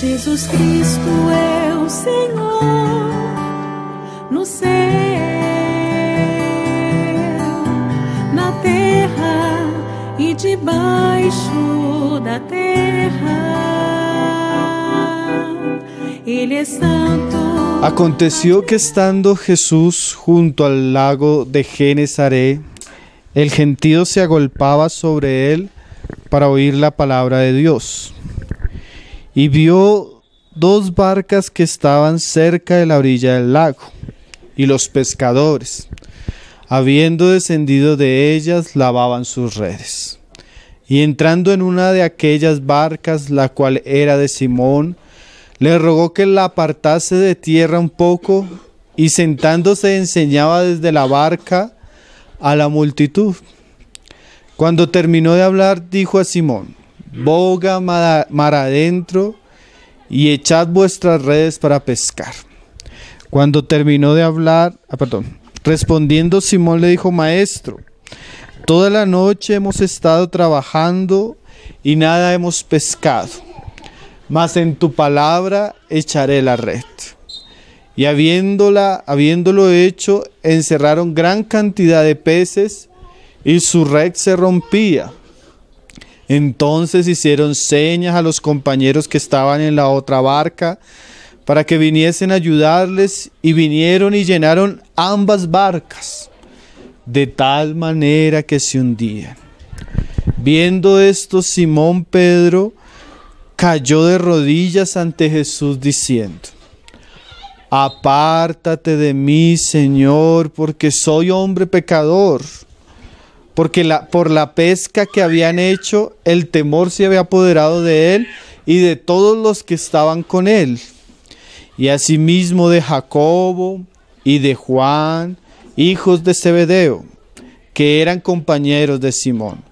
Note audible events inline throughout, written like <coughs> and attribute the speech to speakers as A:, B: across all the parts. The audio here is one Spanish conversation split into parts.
A: Jesus Cristo é o Senhor no céu, na terra e debaixo da terra. Ele é santo.
B: Aconteció que estando Jesús junto al lago de Genezaret, el gentío se agolpaba sobre él para oír la palabra de Dios. Y vio dos barcas que estaban cerca de la orilla del lago, y los pescadores, habiendo descendido de ellas, lavaban sus redes. Y entrando en una de aquellas barcas, la cual era de Simón, le rogó que la apartase de tierra un poco, y sentándose enseñaba desde la barca a la multitud. Cuando terminó de hablar, dijo a Simón, boga mar, adentro y echad vuestras redes para pescar. Cuando terminó de hablar, ah, perdón, respondiendo Simón le dijo, maestro, toda la noche hemos estado trabajando y nada hemos pescado, mas en tu palabra echaré la red. Y habiéndola, habiéndolo hecho, encerraron gran cantidad de peces y su red se rompía. Entonces hicieron señas a los compañeros que estaban en la otra barca para que viniesen a ayudarles y vinieron y llenaron ambas barcas de tal manera que se hundían. Viendo esto, Simón Pedro cayó de rodillas ante Jesús diciendo, Apártate de mí, Señor, porque soy hombre pecador. Porque por la pesca que habían hecho, el temor se había apoderado de él y de todos los que estaban con él. Y asimismo de Jacobo y de Juan, hijos de Zebedeo, que eran compañeros de Simón.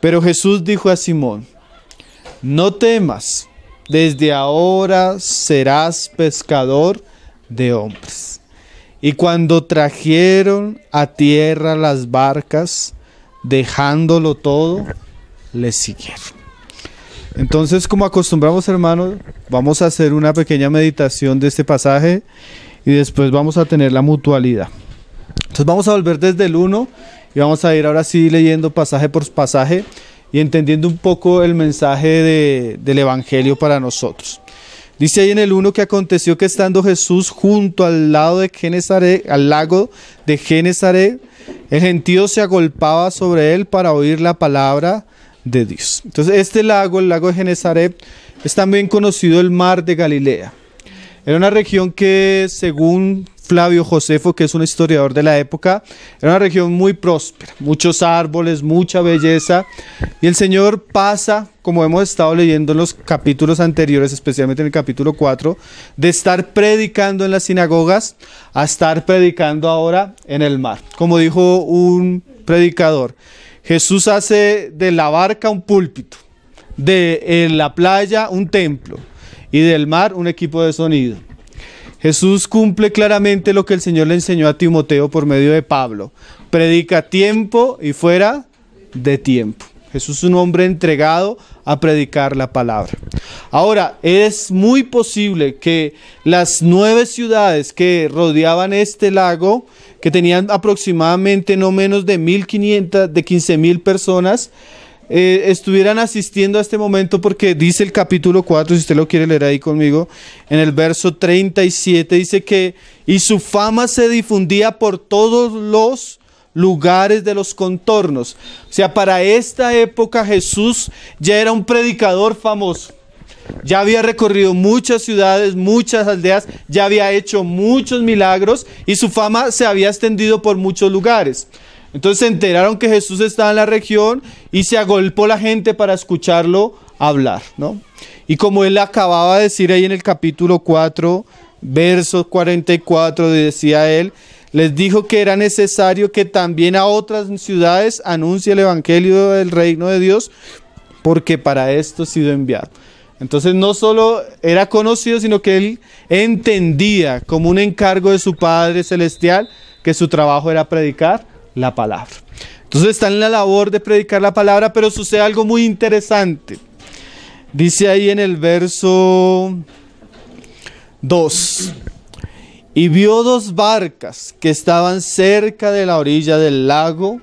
B: Pero Jesús dijo a Simón, no temas, desde ahora serás pescador de hombres. Y cuando trajeron a tierra las barcas, dejándolo todo, le siguieron. Entonces, como acostumbramos, hermanos, vamos a hacer una pequeña meditación de este pasaje y después vamos a tener la mutualidad. Entonces, vamos a volver desde el 1 y vamos a ir ahora sí leyendo pasaje por pasaje y entendiendo un poco el mensaje de, del Evangelio para nosotros. Dice ahí en el 1 que aconteció que estando Jesús junto al lado de Genesaret, al lago de Genesaret, el gentío se agolpaba sobre él para oír la palabra de Dios. Entonces este lago, el lago de Genesaret, es también conocido el mar de Galilea. Era una región que según Flavio Josefo, que es un historiador de la época, era una región muy próspera, muchos árboles, mucha belleza, y el Señor pasa, como hemos estado leyendo en los capítulos anteriores, especialmente en el capítulo 4, de estar predicando en las sinagogas a estar predicando ahora en el mar. Como dijo un predicador, Jesús hace de la barca un púlpito, de la playa un templo y del mar un equipo de sonido. Jesús cumple claramente lo que el Señor le enseñó a Timoteo por medio de Pablo. Predica tiempo y fuera de tiempo. Jesús es un hombre entregado a predicar la palabra. Ahora, es muy posible que las nueve ciudades que rodeaban este lago, que tenían aproximadamente no menos de 1.500, de 15.000 personas, eh, estuvieran asistiendo a este momento porque dice el capítulo 4, si usted lo quiere leer ahí conmigo, en el verso 37 dice que y su fama se difundía por todos los lugares de los contornos. O sea, para esta época Jesús ya era un predicador famoso. Ya había recorrido muchas ciudades, muchas aldeas, ya había hecho muchos milagros y su fama se había extendido por muchos lugares. Entonces se enteraron que Jesús estaba en la región y se agolpó la gente para escucharlo hablar, ¿no? Y como él acababa de decir ahí en el capítulo 4, verso 44, decía él, les dijo que era necesario que también a otras ciudades anuncie el evangelio del reino de Dios, porque para esto ha sido enviado. Entonces no solo era conocido, sino que él entendía como un encargo de su Padre Celestial que su trabajo era predicar la palabra. Entonces está en la labor de predicar la palabra, pero sucede algo muy interesante. Dice ahí en el verso 2. Y vio dos barcas que estaban cerca de la orilla del lago,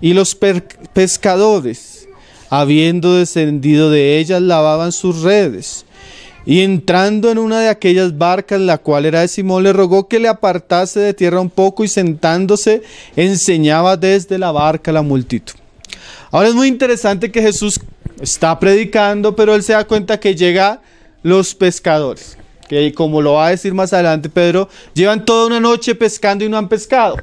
B: y los pescadores, habiendo descendido de ellas, lavaban sus redes. Y entrando en una de aquellas barcas, la cual era de Simón, le rogó que le apartase de tierra un poco y sentándose enseñaba desde la barca a la multitud. Ahora es muy interesante que Jesús está predicando, pero él se da cuenta que llega los pescadores, que como lo va a decir más adelante Pedro, llevan toda una noche pescando y no han pescado.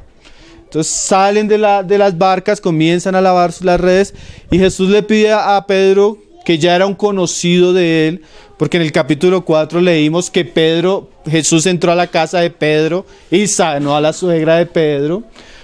B: Entonces salen de, la, de las barcas, comienzan a lavar las redes y Jesús le pide a Pedro, que ya era un conocido de él, porque en el capítulo 4 leímos que Pedro, Jesús entró a la casa de Pedro y sanó a la suegra de Pedro.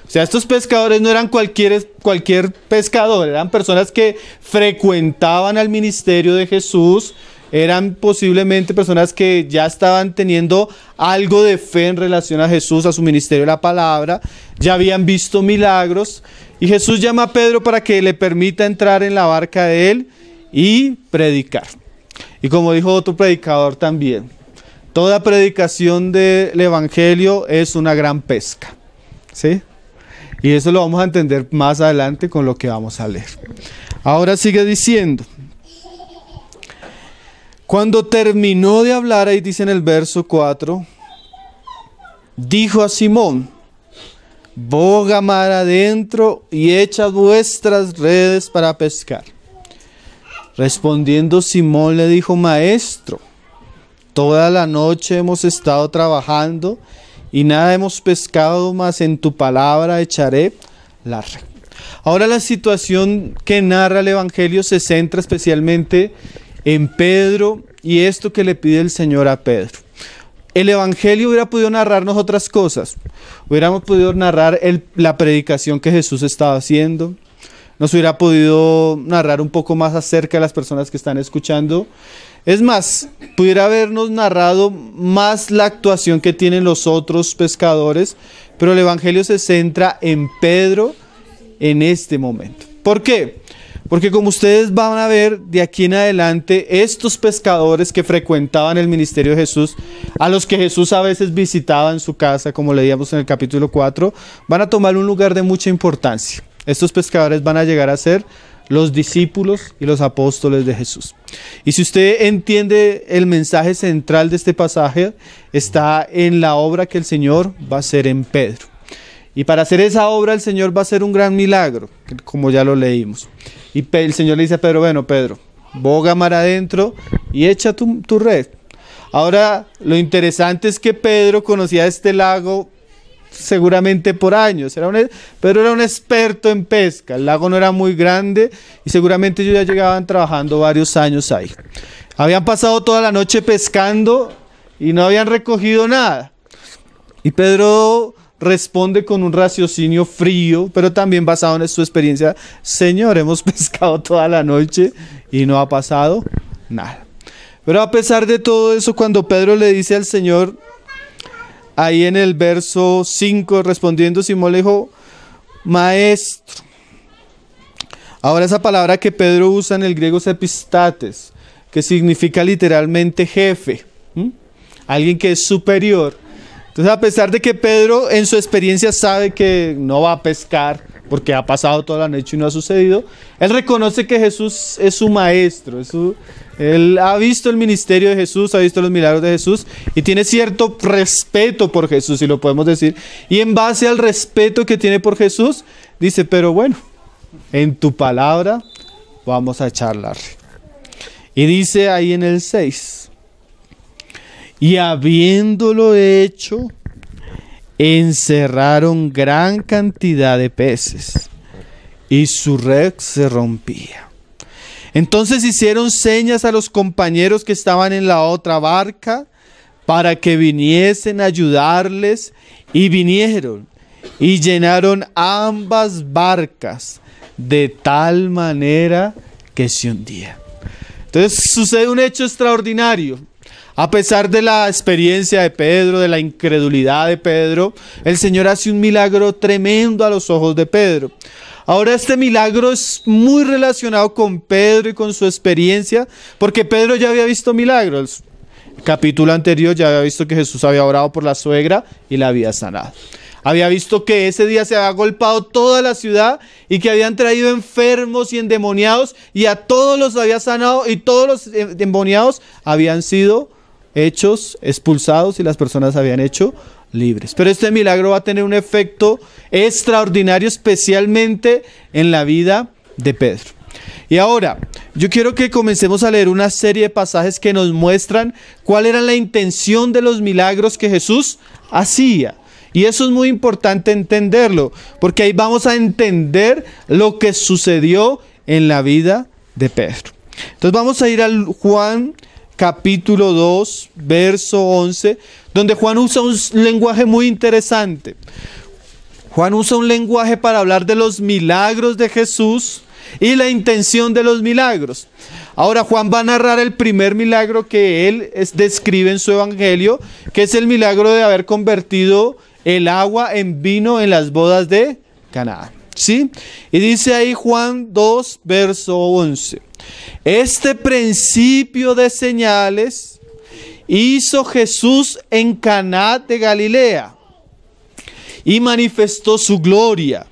B: O sea, estos pescadores no eran cualquier, cualquier pescador, eran personas que frecuentaban al ministerio de Jesús, eran posiblemente personas que ya estaban teniendo algo de fe en relación a Jesús, a su ministerio de la palabra, ya habían visto milagros, y Jesús llama a Pedro para que le permita entrar en la barca de él y predicar. Y como dijo otro predicador también, toda predicación del Evangelio es una gran pesca. ¿Sí? Y eso lo vamos a entender más adelante con lo que vamos a leer. Ahora sigue diciendo. Cuando terminó de hablar, ahí dice en el verso 4, dijo a Simón, boga mar adentro y echa vuestras redes para pescar. Respondiendo Simón le dijo, Maestro, toda la noche hemos estado trabajando y nada hemos pescado, mas en tu palabra echaré la red. Ahora la situación que narra el Evangelio se centra especialmente en Pedro y esto que le pide el Señor a Pedro. El Evangelio hubiera podido narrarnos otras cosas. Hubiéramos podido narrar la predicación que Jesús estaba haciendo. Nos hubiera podido narrar un poco más acerca de las personas que están escuchando. Es más, pudiera habernos narrado más la actuación que tienen los otros pescadores, pero el Evangelio se centra en Pedro en este momento. ¿Por qué? Porque como ustedes van a ver de aquí en adelante, estos pescadores que frecuentaban el ministerio de Jesús, a los que Jesús a veces visitaba en su casa, como leíamos en el capítulo 4, van a tomar un lugar de mucha importancia. Estos pescadores van a llegar a ser los discípulos y los apóstoles de Jesús. Y si usted entiende el mensaje central de este pasaje, está en la obra que el Señor va a hacer en Pedro. Y para hacer esa obra el Señor va a hacer un gran milagro, como ya lo leímos. Y el Señor le dice a Pedro, bueno, Pedro, boga mar adentro y echa tu, red. Ahora, lo interesante es que Pedro conocía este lago seguramente por años. Era un, Pedro era un experto en pesca. El lago no era muy grande y seguramente ellos ya llegaban trabajando varios años ahí. Habían pasado toda la noche pescando y no habían recogido nada. Y Pedro responde con un raciocinio frío, pero también basado en su experiencia. Señor, hemos <laughs> pescado toda la noche y no ha pasado nada. Pero a pesar de todo eso, cuando Pedro le dice al Señor, ahí en el verso 5, respondiendo Simón dijo, maestro. Ahora esa palabra que Pedro usa en el griego es epistates, que significa literalmente jefe, alguien que es superior. Entonces, a pesar de que Pedro en su experiencia sabe que no va a pescar, porque ha pasado toda la noche y no ha sucedido, él reconoce que Jesús es su maestro, él ha visto el ministerio de Jesús, ha visto los milagros de Jesús y tiene cierto respeto por Jesús, si lo podemos decir. Y en base al respeto que tiene por Jesús, dice, pero bueno, en tu palabra vamos a charlar. Y dice ahí en el 6, y habiéndolo hecho, encerraron gran cantidad de peces y su red se rompía. Entonces hicieron señas a los compañeros que estaban en la otra barca para que viniesen a ayudarles y vinieron y llenaron ambas barcas de tal manera que se hundía. Entonces sucede un hecho extraordinario. A pesar de la experiencia de Pedro, de la incredulidad de Pedro, el Señor hace un milagro tremendo a los ojos de Pedro. Ahora este milagro es muy relacionado con Pedro y con su experiencia, porque Pedro ya había visto milagros. El capítulo anterior ya había visto que Jesús había orado por la suegra y la había sanado. Había visto que ese día se había golpeado toda la ciudad y que habían traído enfermos y endemoniados y a todos los había sanado y todos los endemoniados habían sido hechos expulsados y las personas habían hecho libres. Pero este milagro va a tener un efecto extraordinario, especialmente en la vida de Pedro. Y ahora, yo quiero que comencemos a leer una serie de pasajes que nos muestran cuál era la intención de los milagros que Jesús hacía. Y eso es muy importante entenderlo, porque ahí vamos a entender lo que sucedió en la vida de Pedro. Entonces vamos a ir al Juan capítulo 2, verso 11, donde Juan usa un lenguaje muy interesante. Juan usa un lenguaje para hablar de los milagros de Jesús y la intención de los milagros. Ahora Juan va a narrar el primer milagro que él describe en su evangelio, que es el milagro de haber convertido el agua en vino en las bodas de Canaán. ¿Sí? Y dice ahí Juan 2, verso 11. Este principio de señales hizo Jesús en Caná de Galilea y manifestó su gloria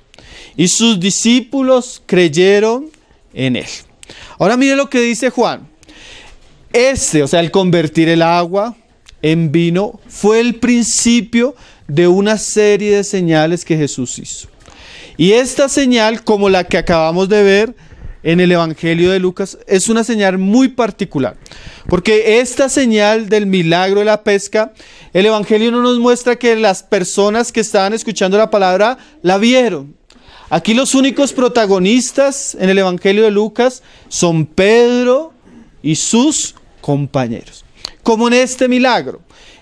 B: y sus discípulos creyeron en él. Ahora mire lo que dice Juan. Este, o sea, el convertir el agua en vino, fue el principio de una serie de señales que Jesús hizo. Y esta señal, como la que acabamos de ver, en el Evangelio de Lucas es una señal muy particular. Porque esta señal del milagro de la pesca, el Evangelio no nos muestra que las personas que estaban escuchando la palabra la vieron. Aquí los únicos protagonistas en el Evangelio de Lucas son Pedro y sus compañeros. Como en este milagro.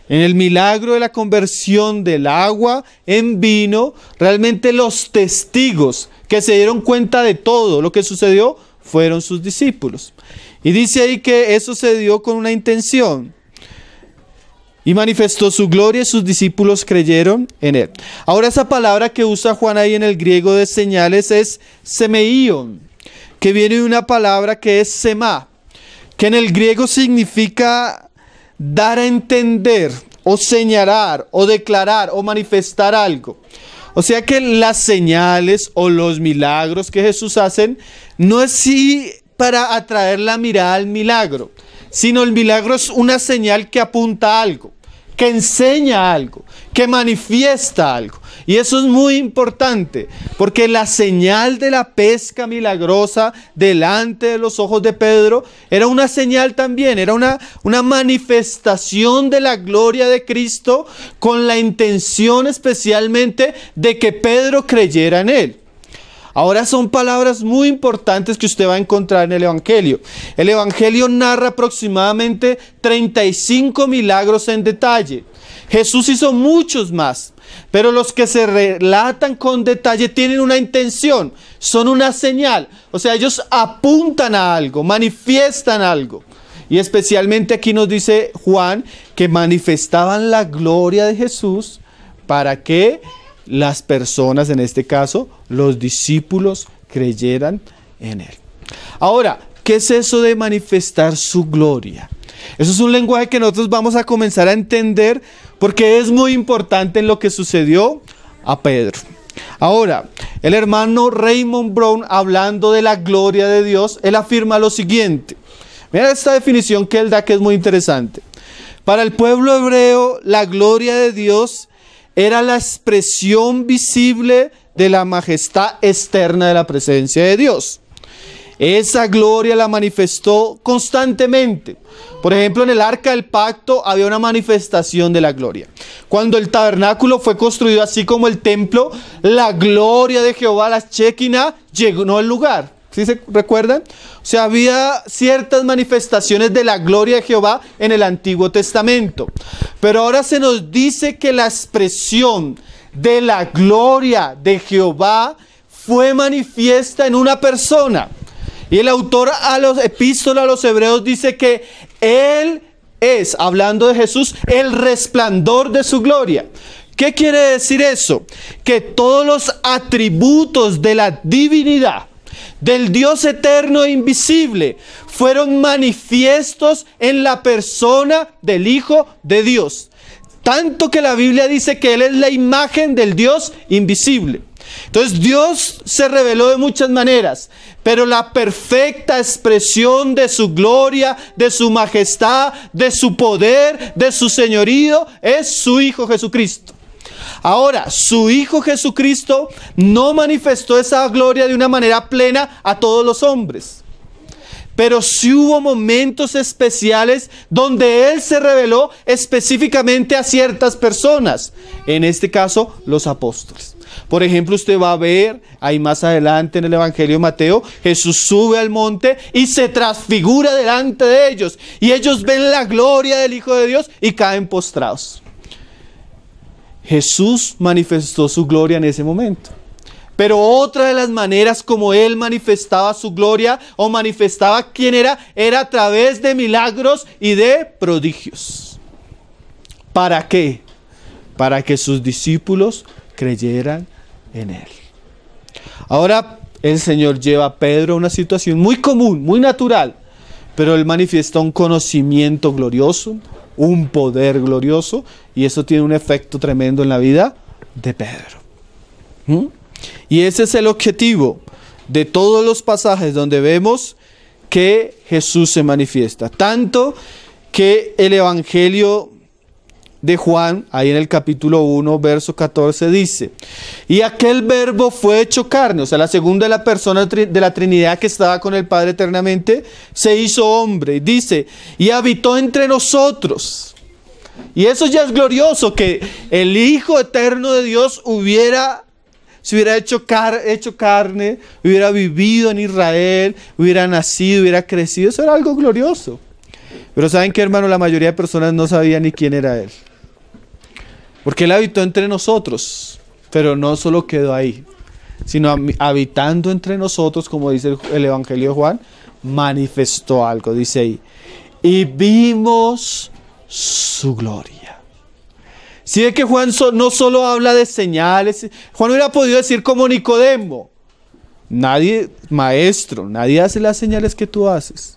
B: En el milagro de la conversión del agua en vino, realmente los testigos que se dieron cuenta de todo lo que sucedió fueron sus discípulos. Y dice ahí que eso se dio con una intención. Y manifestó su gloria y sus discípulos creyeron en él. Ahora esa palabra que usa Juan ahí en el griego de señales es semeion, que viene de una palabra que es sema, que en el griego significa dar a entender o señalar o declarar o manifestar algo. O sea que las señales o los milagros que Jesús hacen no es sí para atraer la mirada al milagro, sino el milagro es una señal que apunta a algo que enseña algo, que manifiesta algo. Y eso es muy importante, porque la señal de la pesca milagrosa delante de los ojos de Pedro era una señal también, era una, una manifestación de la gloria de Cristo con la intención especialmente de que Pedro creyera en él. Ahora son palabras muy importantes que usted va a encontrar en el Evangelio. El Evangelio narra aproximadamente 35 milagros en detalle. Jesús hizo muchos más, pero los que se relatan con detalle tienen una intención, son una señal. O sea, ellos apuntan a algo, manifiestan algo. Y especialmente aquí nos dice Juan que manifestaban la gloria de Jesús para que las personas, en este caso, los discípulos, creyeran en Él. Ahora, ¿qué es eso de manifestar su gloria? Eso es un lenguaje que nosotros vamos a comenzar a entender porque es muy importante en lo que sucedió a Pedro. Ahora, el hermano Raymond Brown, hablando de la gloria de Dios, él afirma lo siguiente. Mira esta definición que él da que es muy interesante. Para el pueblo hebreo, la gloria de Dios era la expresión visible de la majestad externa de la presencia de Dios. Esa gloria la manifestó constantemente. Por ejemplo, en el arca del pacto había una manifestación de la gloria. Cuando el tabernáculo fue construido así como el templo, la gloria de Jehová, la Chequina, llegó al lugar. ¿Sí se recuerdan? O sea, había ciertas manifestaciones de la gloria de Jehová en el Antiguo Testamento. Pero ahora se nos dice que la expresión de la gloria de Jehová fue manifiesta en una persona. Y el autor a los epístolas a los hebreos dice que Él es, hablando de Jesús, el resplandor de su gloria. ¿Qué quiere decir eso? Que todos los atributos de la divinidad, del Dios eterno e invisible, fueron manifiestos en la persona del Hijo de Dios. Tanto que la Biblia dice que Él es la imagen del Dios invisible. Entonces Dios se reveló de muchas maneras, pero la perfecta expresión de su gloria, de su majestad, de su poder, de su señorío, es su Hijo Jesucristo. Ahora, su Hijo Jesucristo no manifestó esa gloria de una manera plena a todos los hombres. Pero sí hubo momentos especiales donde Él se reveló específicamente a ciertas personas. En este caso, los apóstoles. Por ejemplo, usted va a ver ahí más adelante en el Evangelio de Mateo, Jesús sube al monte y se transfigura delante de ellos. Y ellos ven la gloria del Hijo de Dios y caen postrados. Jesús manifestó su gloria en ese momento. Pero otra de las maneras como Él manifestaba su gloria o manifestaba quién era, era a través de milagros y de prodigios. ¿Para qué? Para que sus discípulos creyeran en Él. Ahora el Señor lleva a Pedro a una situación muy común, muy natural, pero Él manifiesta un conocimiento glorioso, un poder glorioso, y eso tiene un efecto tremendo en la vida de Pedro. ¿Mm? Y ese es el objetivo de todos los pasajes donde vemos que Jesús se manifiesta. Tanto que el Evangelio de Juan, ahí en el capítulo 1, verso 14, dice, y aquel verbo fue hecho carne, o sea, la segunda de la persona de la Trinidad que estaba con el Padre eternamente, se hizo hombre, dice, y habitó entre nosotros. Y eso ya es glorioso, que el Hijo eterno de Dios hubiera hubiera hecho, hecho carne, hubiera vivido en Israel, hubiera nacido, hubiera crecido, eso era algo glorioso. Pero ¿saben qué, hermano? La mayoría de personas no sabía ni quién era Él. Porque Él habitó entre nosotros, pero no solo quedó ahí, sino habitando entre nosotros, como dice el Evangelio de Juan, manifestó algo, dice ahí. Y vimos su gloria. Si ve que Juan no solo habla de señales, Juan hubiera podido decir como Nicodemo, nadie, maestro, nadie hace las señales que tú haces.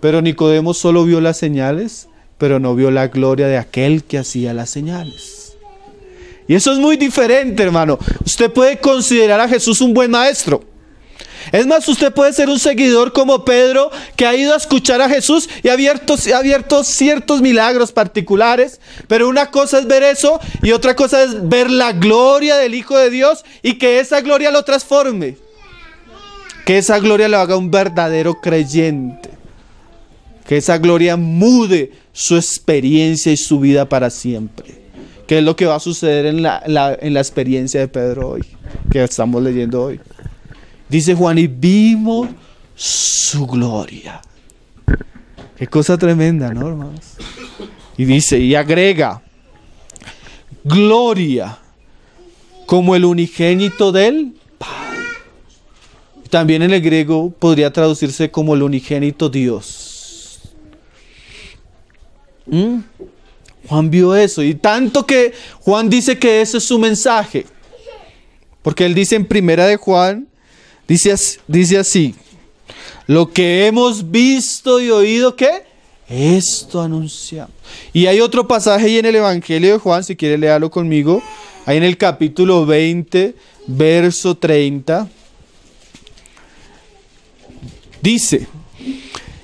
B: Pero Nicodemo solo vio las señales, pero no vio la gloria de aquel que hacía las señales. Y eso es muy diferente, hermano. Usted puede considerar a Jesús un buen maestro. Es más, usted puede ser un seguidor como Pedro que ha ido a escuchar a Jesús y ha abierto, ciertos milagros particulares, pero una cosa es ver eso y otra cosa es ver la gloria del Hijo de Dios y que esa gloria lo transforme. Que esa gloria lo haga un verdadero creyente. Que esa gloria mude su experiencia y su vida para siempre. Que es lo que va a suceder en la, en la experiencia de Pedro hoy, que estamos leyendo hoy. Dice Juan, y vimos su gloria. Qué cosa tremenda, ¿no, hermanos? Y dice, y agrega, gloria como el unigénito del Padre. También en el griego podría traducirse como el unigénito Dios. ¿Mm? Juan vio eso y tanto que Juan dice que ese es su mensaje. Porque él dice en primera de Juan Dice, así, lo que hemos visto y oído, ¿qué? Esto anunciamos. Y hay otro pasaje ahí en el Evangelio de Juan, si quiere leerlo conmigo, ahí en el capítulo 20, verso 30. Dice,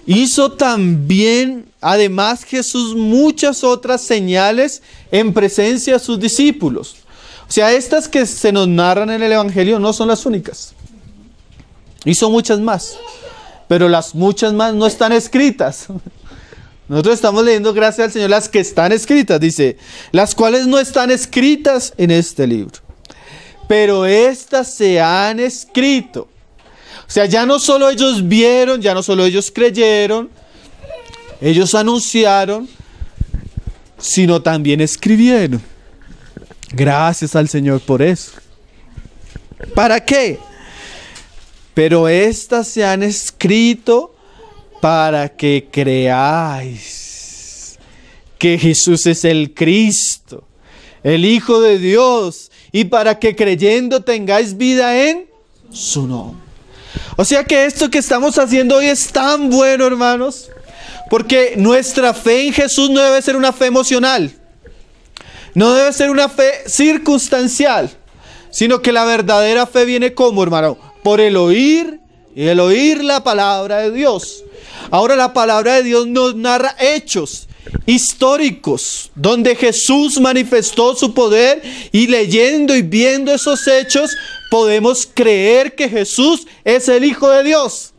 B: hizo también, además Jesús, muchas otras señales en presencia de sus discípulos. O sea, estas que se nos narran en el Evangelio no son las únicas. Hizo muchas más, pero las muchas más no están escritas. Nosotros estamos leyendo, gracias al Señor, las que están escritas, dice, las cuales no están escritas en este libro, pero estas se han escrito. O sea, ya no solo ellos vieron, ya no solo ellos creyeron, ellos anunciaron, sino también escribieron. Gracias al Señor por eso. ¿Para qué? pero estas se han escrito para que creáis que Jesús es el Cristo, el Hijo de Dios, y para que creyendo tengáis vida en su nombre. O sea que esto que estamos haciendo hoy es tan bueno, hermanos, porque nuestra fe en Jesús no debe ser una fe emocional, no debe ser una fe circunstancial, sino que la verdadera fe viene como, hermano, por el oír y el oír la palabra de Dios. Ahora la palabra de Dios nos narra hechos históricos donde Jesús manifestó su poder y leyendo y viendo esos hechos podemos creer que Jesús es el Hijo de Dios.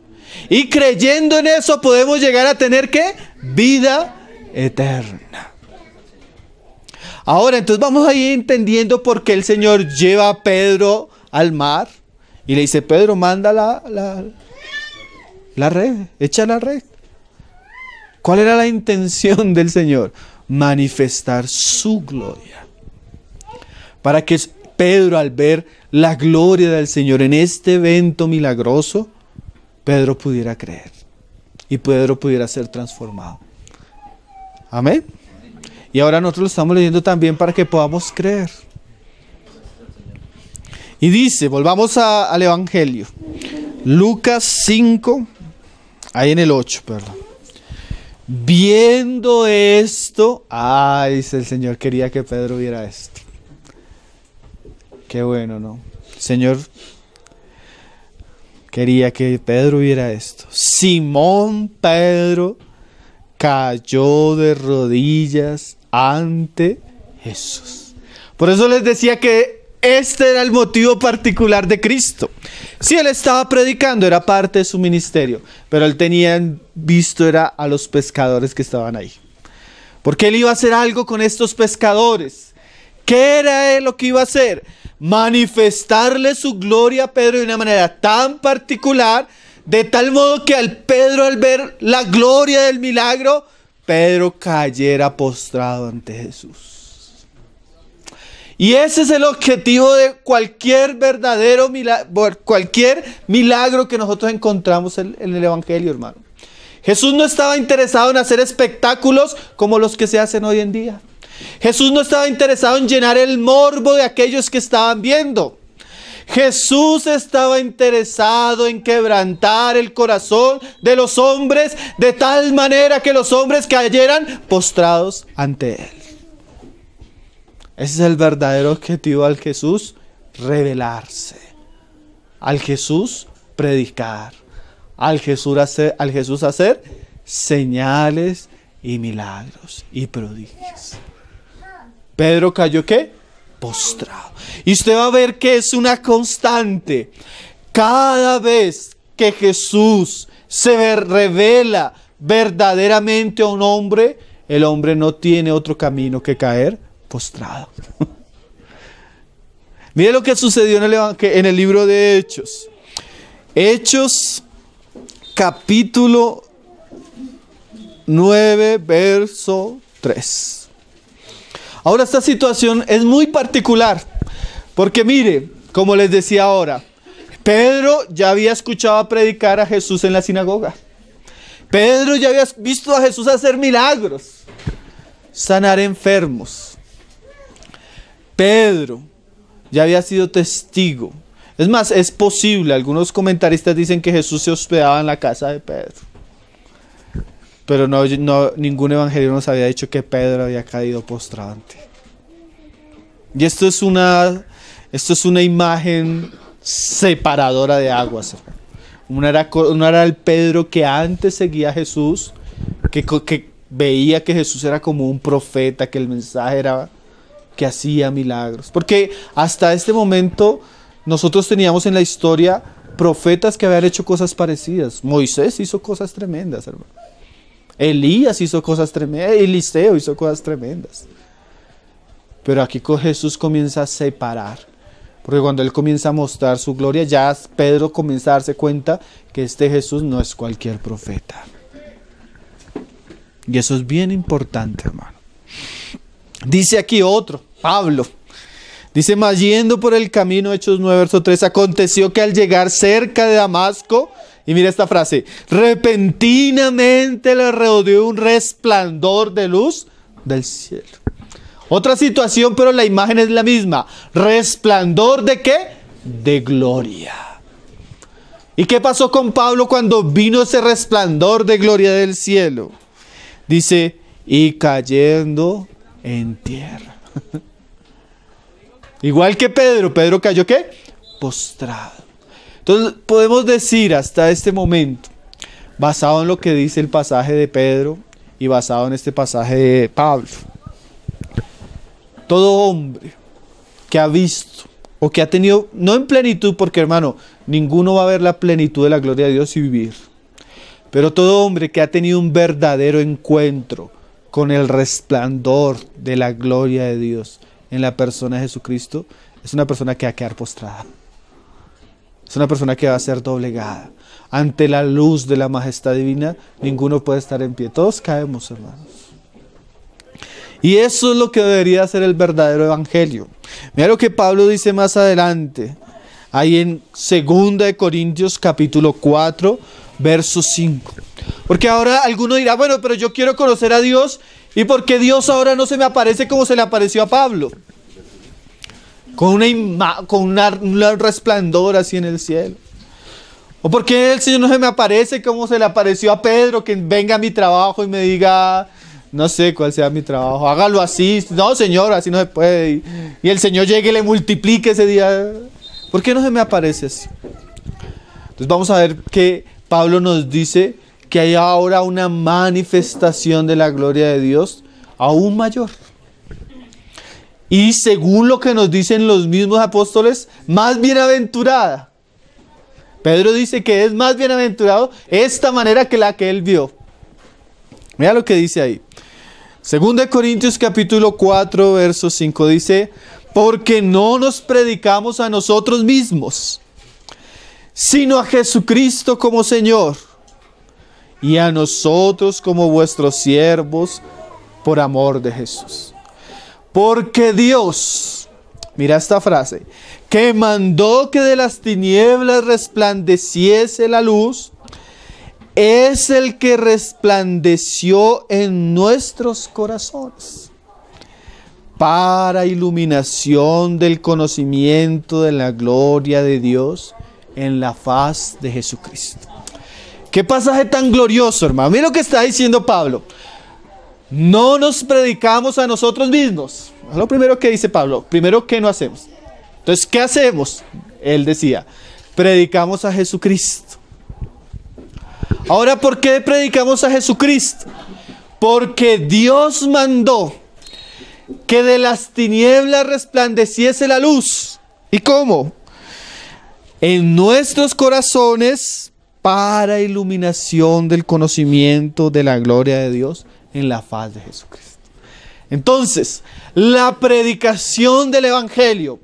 B: Y creyendo en eso podemos llegar a tener que vida eterna. Ahora, entonces vamos a ir entendiendo por qué el Señor lleva a Pedro al mar y le dice, Pedro, manda la, la, la red, echa la red. ¿Cuál era la intención del Señor? Manifestar su gloria. Para que Pedro al ver la gloria del Señor en este evento milagroso, Pedro pudiera creer y Pedro pudiera ser transformado. Amén. Y ahora nosotros lo estamos leyendo también para que podamos creer. Y dice, volvamos al Evangelio. Lucas 5, ahí en el 8, perdón. Viendo esto, ay, el Señor, quería que Pedro viera esto. Qué bueno, ¿no? Señor quería que Pedro viera esto. Simón Pedro cayó de rodillas ante Jesús. Por eso les decía que este era el motivo particular de Cristo. Si él estaba predicando, era parte de su ministerio, pero él tenía visto era a los pescadores que estaban ahí. Porque él iba a hacer algo con estos pescadores. ¿Qué era él lo que iba a hacer? Manifestarle su gloria a Pedro de una manera tan particular, de tal modo que al Pedro al ver la gloria del milagro, Pedro cayera postrado ante Jesús. Y ese es el objetivo de cualquier verdadero milagro, cualquier milagro que nosotros encontramos en, en el Evangelio, hermano. Jesús no estaba interesado en hacer espectáculos como los que se hacen hoy en día. Jesús no estaba interesado en llenar el morbo de aquellos que estaban viendo. Jesús estaba interesado en quebrantar el corazón de los hombres de tal manera que los hombres cayeran postrados ante Él. Ese es el verdadero objetivo al Jesús revelarse, al Jesús predicar, al Jesús hacer, al Jesús hacer señales y milagros y prodigios. Pedro cayó qué? Postrado. Y usted va a ver que es una constante. Cada vez que Jesús se revela verdaderamente a un hombre, el hombre no tiene otro camino que caer postrado. <laughs> Mire lo que sucedió en el, en el libro de Hechos. Hechos capítulo 9, verso 3. Ahora esta situación es muy particular, porque mire, como les decía ahora, Pedro ya había escuchado predicar a Jesús en la sinagoga. Pedro ya había visto a Jesús hacer milagros, sanar enfermos. Pedro ya había sido testigo. Es más, es posible, algunos comentaristas dicen que Jesús se hospedaba en la casa de Pedro. Pero no, ningún evangelio nos había dicho que Pedro había caído postrante. Y esto es una, esto es una imagen separadora de aguas. Una era, era el Pedro que antes seguía a Jesús, que, que veía que Jesús era como un profeta, que el mensaje era que hacía milagros. Porque hasta este momento nosotros teníamos en la historia profetas que habían hecho cosas parecidas. Moisés hizo cosas tremendas, hermano. Elías hizo cosas tremendas, Eliseo hizo cosas tremendas. Pero aquí Jesús comienza a separar. Porque cuando Él comienza a mostrar su gloria, ya Pedro comienza a darse cuenta que este Jesús no es cualquier profeta. Y eso es bien importante, hermano. Dice aquí otro, Pablo. Dice, más yendo por el camino, Hechos 9, verso 3, aconteció que al llegar cerca de Damasco, y mira esta frase, repentinamente le rodeó un resplandor de luz del cielo. Otra situación, pero la imagen es la misma. Resplandor de qué? De gloria. ¿Y qué pasó con Pablo cuando vino ese resplandor de gloria del cielo? Dice, y cayendo en tierra. <laughs> Igual que Pedro, Pedro cayó qué? Postrado. Entonces podemos decir hasta este momento, basado en lo que dice el pasaje de Pedro y basado en este pasaje de Pablo, todo hombre que ha visto o que ha tenido, no en plenitud, porque hermano, ninguno va a ver la plenitud de la gloria de Dios y vivir, pero todo hombre que ha tenido un verdadero encuentro con el resplandor de la gloria de Dios en la persona de Jesucristo, es una persona que va a quedar postrada. Es una persona que va a ser doblegada. Ante la luz de la majestad divina, ninguno puede estar en pie. Todos caemos, hermanos. Y eso es lo que debería ser el verdadero evangelio. Mira lo que Pablo dice más adelante, ahí en 2 Corintios capítulo 4, verso 5. Porque ahora alguno dirá, bueno, pero yo quiero conocer a Dios y por qué Dios ahora no se me aparece como se le apareció a Pablo. Con, una con un resplandor así en el cielo. ¿O por qué el Señor no se me aparece como se le apareció a Pedro, que venga a mi trabajo y me diga, no sé cuál sea mi trabajo, hágalo así. No, Señor, así no se puede. Y, el Señor llegue y le multiplique ese día. ¿Por qué no se me aparece así? Entonces vamos a ver que Pablo nos dice que hay ahora una manifestación de la gloria de Dios aún mayor. Y según lo que nos dicen los mismos apóstoles, más bienaventurada. Pedro dice que es más bienaventurado esta manera que la que él vio. Mira lo que dice ahí. Según de Corintios capítulo 4, verso 5 dice, porque no nos predicamos a nosotros mismos, sino a Jesucristo como Señor y a nosotros como vuestros siervos por amor de Jesús. Porque Dios, mira esta frase, que mandó que de las tinieblas resplandeciese la luz, es el que resplandeció en nuestros corazones para iluminación del conocimiento de la gloria de Dios en la faz de Jesucristo. Qué pasaje tan glorioso, hermano. Mira lo que está diciendo Pablo. No nos predicamos a nosotros mismos. Lo primero que dice Pablo. Primero, ¿qué no hacemos? Entonces, ¿qué hacemos? Él decía, predicamos a Jesucristo. Ahora, ¿por qué predicamos a Jesucristo? Porque Dios mandó que de las tinieblas resplandeciese la luz. ¿Y cómo? En nuestros corazones para iluminación del conocimiento de la gloria de Dios en la faz de Jesucristo. Entonces, la predicación del Evangelio,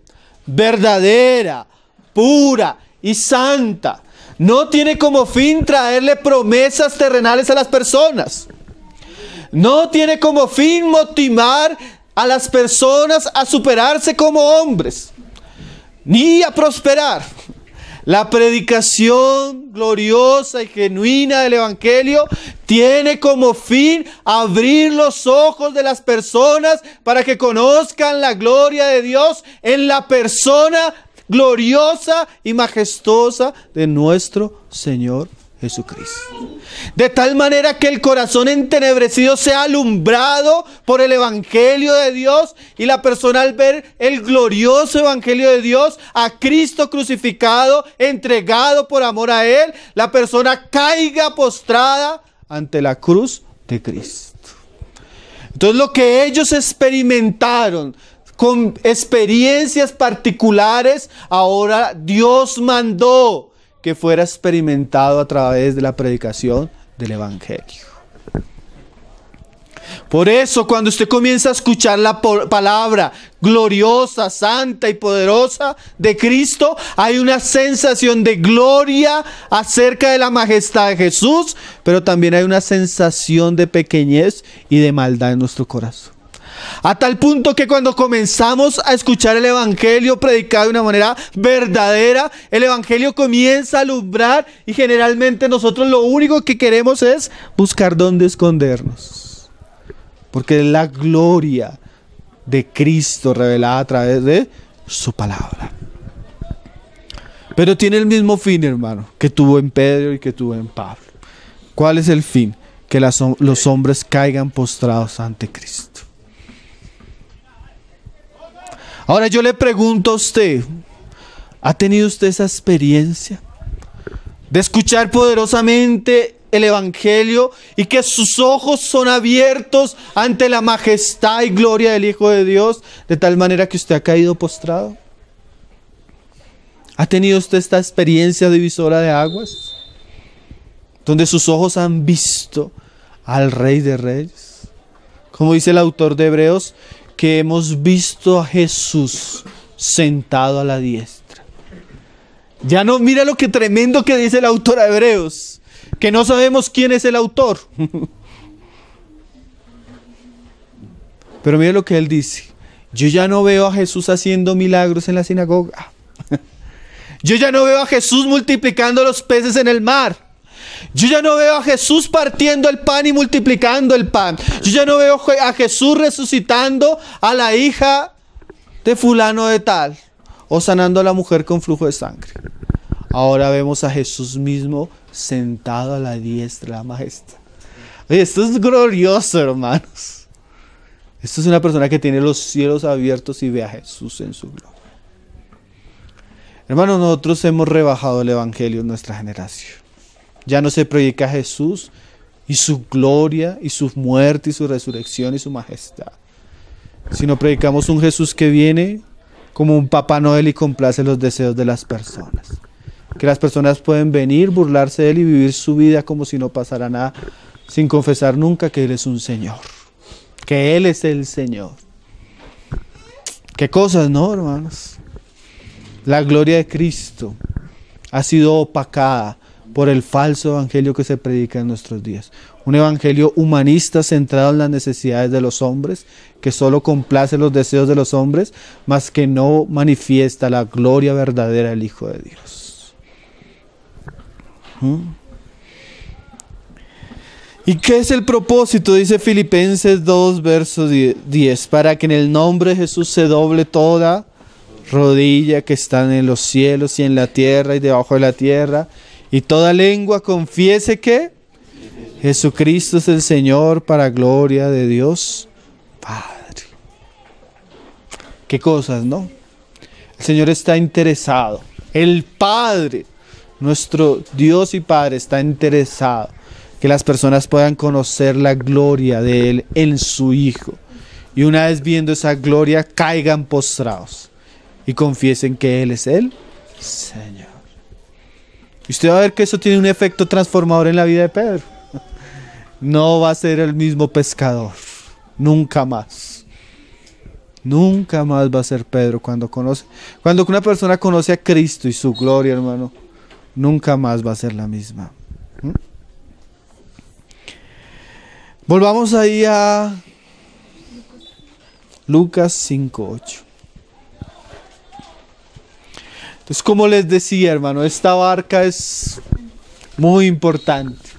B: verdadera, pura y santa, no tiene como fin traerle promesas terrenales a las personas. No tiene como fin motivar a las personas a superarse como hombres, ni a prosperar. La predicación gloriosa y genuina del Evangelio tiene como fin abrir los ojos de las personas para que conozcan la gloria de Dios en la persona gloriosa y majestuosa de nuestro Señor Jesucristo. De tal manera que el corazón entenebrecido sea alumbrado por el Evangelio de Dios y la persona al ver el glorioso Evangelio de Dios, a Cristo crucificado, entregado por amor a Él, la persona caiga postrada ante la cruz de Cristo. Entonces lo que ellos experimentaron con experiencias particulares, ahora Dios mandó que fuera experimentado a través de la predicación del Evangelio. Por eso cuando usted comienza a escuchar la palabra gloriosa, santa y poderosa de Cristo, hay una sensación de gloria acerca de la majestad de Jesús, pero también hay una sensación de pequeñez y de maldad en nuestro corazón. A tal punto que cuando comenzamos a escuchar el Evangelio predicado de una manera verdadera, el Evangelio comienza a alumbrar y generalmente nosotros lo único que queremos es buscar dónde escondernos. Porque la gloria de Cristo revelada a través de su palabra. Pero tiene el mismo fin, hermano, que tuvo en Pedro y que tuvo en Pablo. ¿Cuál es el fin? Que los hombres caigan postrados ante Cristo. Ahora yo le pregunto a usted, ¿ha tenido usted esa experiencia de escuchar poderosamente el Evangelio y que sus ojos son abiertos ante la majestad y gloria del Hijo de Dios de tal manera que usted ha caído postrado? ¿Ha tenido usted esta experiencia divisora de aguas? Donde sus ojos han visto al Rey de Reyes. Como dice el autor de Hebreos, que hemos visto a Jesús sentado a la diestra. Ya no, mira lo que tremendo que dice el autor de Hebreos, que no sabemos quién es el autor. <laughs> Pero mira lo que él dice. Yo ya no veo a Jesús haciendo milagros en la sinagoga. <laughs> Yo ya no veo a Jesús multiplicando los peces en el mar. Yo ya no veo a Jesús partiendo el pan y multiplicando el pan. Yo ya no veo a Jesús resucitando a la hija de fulano de tal o sanando a la mujer con flujo de sangre. Ahora vemos a Jesús mismo sentado a la diestra de la majestad. esto es glorioso, hermanos. Esto es una persona que tiene los cielos abiertos y ve a Jesús en su gloria. Hermanos, nosotros hemos rebajado el Evangelio en nuestra generación. Ya no se predica Jesús y su gloria y su muerte y su resurrección y su majestad, sino predicamos un Jesús que viene como un Papá Noel y complace los deseos de las personas. Que las personas pueden venir, burlarse de él y vivir su vida como si no pasara nada, sin confesar nunca que Él es un Señor, que Él es el Señor. Qué cosas, ¿no, hermanos? La gloria de Cristo ha sido opacada por el falso evangelio que se predica en nuestros días. Un evangelio humanista centrado en las necesidades de los hombres, que solo complace los deseos de los hombres, mas que no manifiesta la gloria verdadera del Hijo de Dios. ¿Mm? ¿Y qué es el propósito? Dice Filipenses 2, verso 10, para que en el nombre de Jesús se doble toda rodilla que están en los cielos y en la tierra y debajo de la tierra y toda lengua confiese que Jesucristo es el Señor para gloria de Dios Padre. Qué cosas, ¿no? El Señor está interesado. El Padre, nuestro Dios y Padre, está interesado que las personas puedan conocer la gloria de Él en su Hijo. Y una vez viendo esa gloria, caigan postrados y confiesen que Él es el Señor. Y usted va a ver que eso tiene un efecto transformador en la vida de Pedro. No va a ser el mismo pescador. Nunca más. Nunca más va a ser Pedro cuando conoce. Cuando una persona conoce a Cristo y su gloria, hermano, nunca más va a ser la misma. ¿Mm? Volvamos ahí a Lucas 5.8. Entonces, como les decía, hermano, esta barca es muy importante.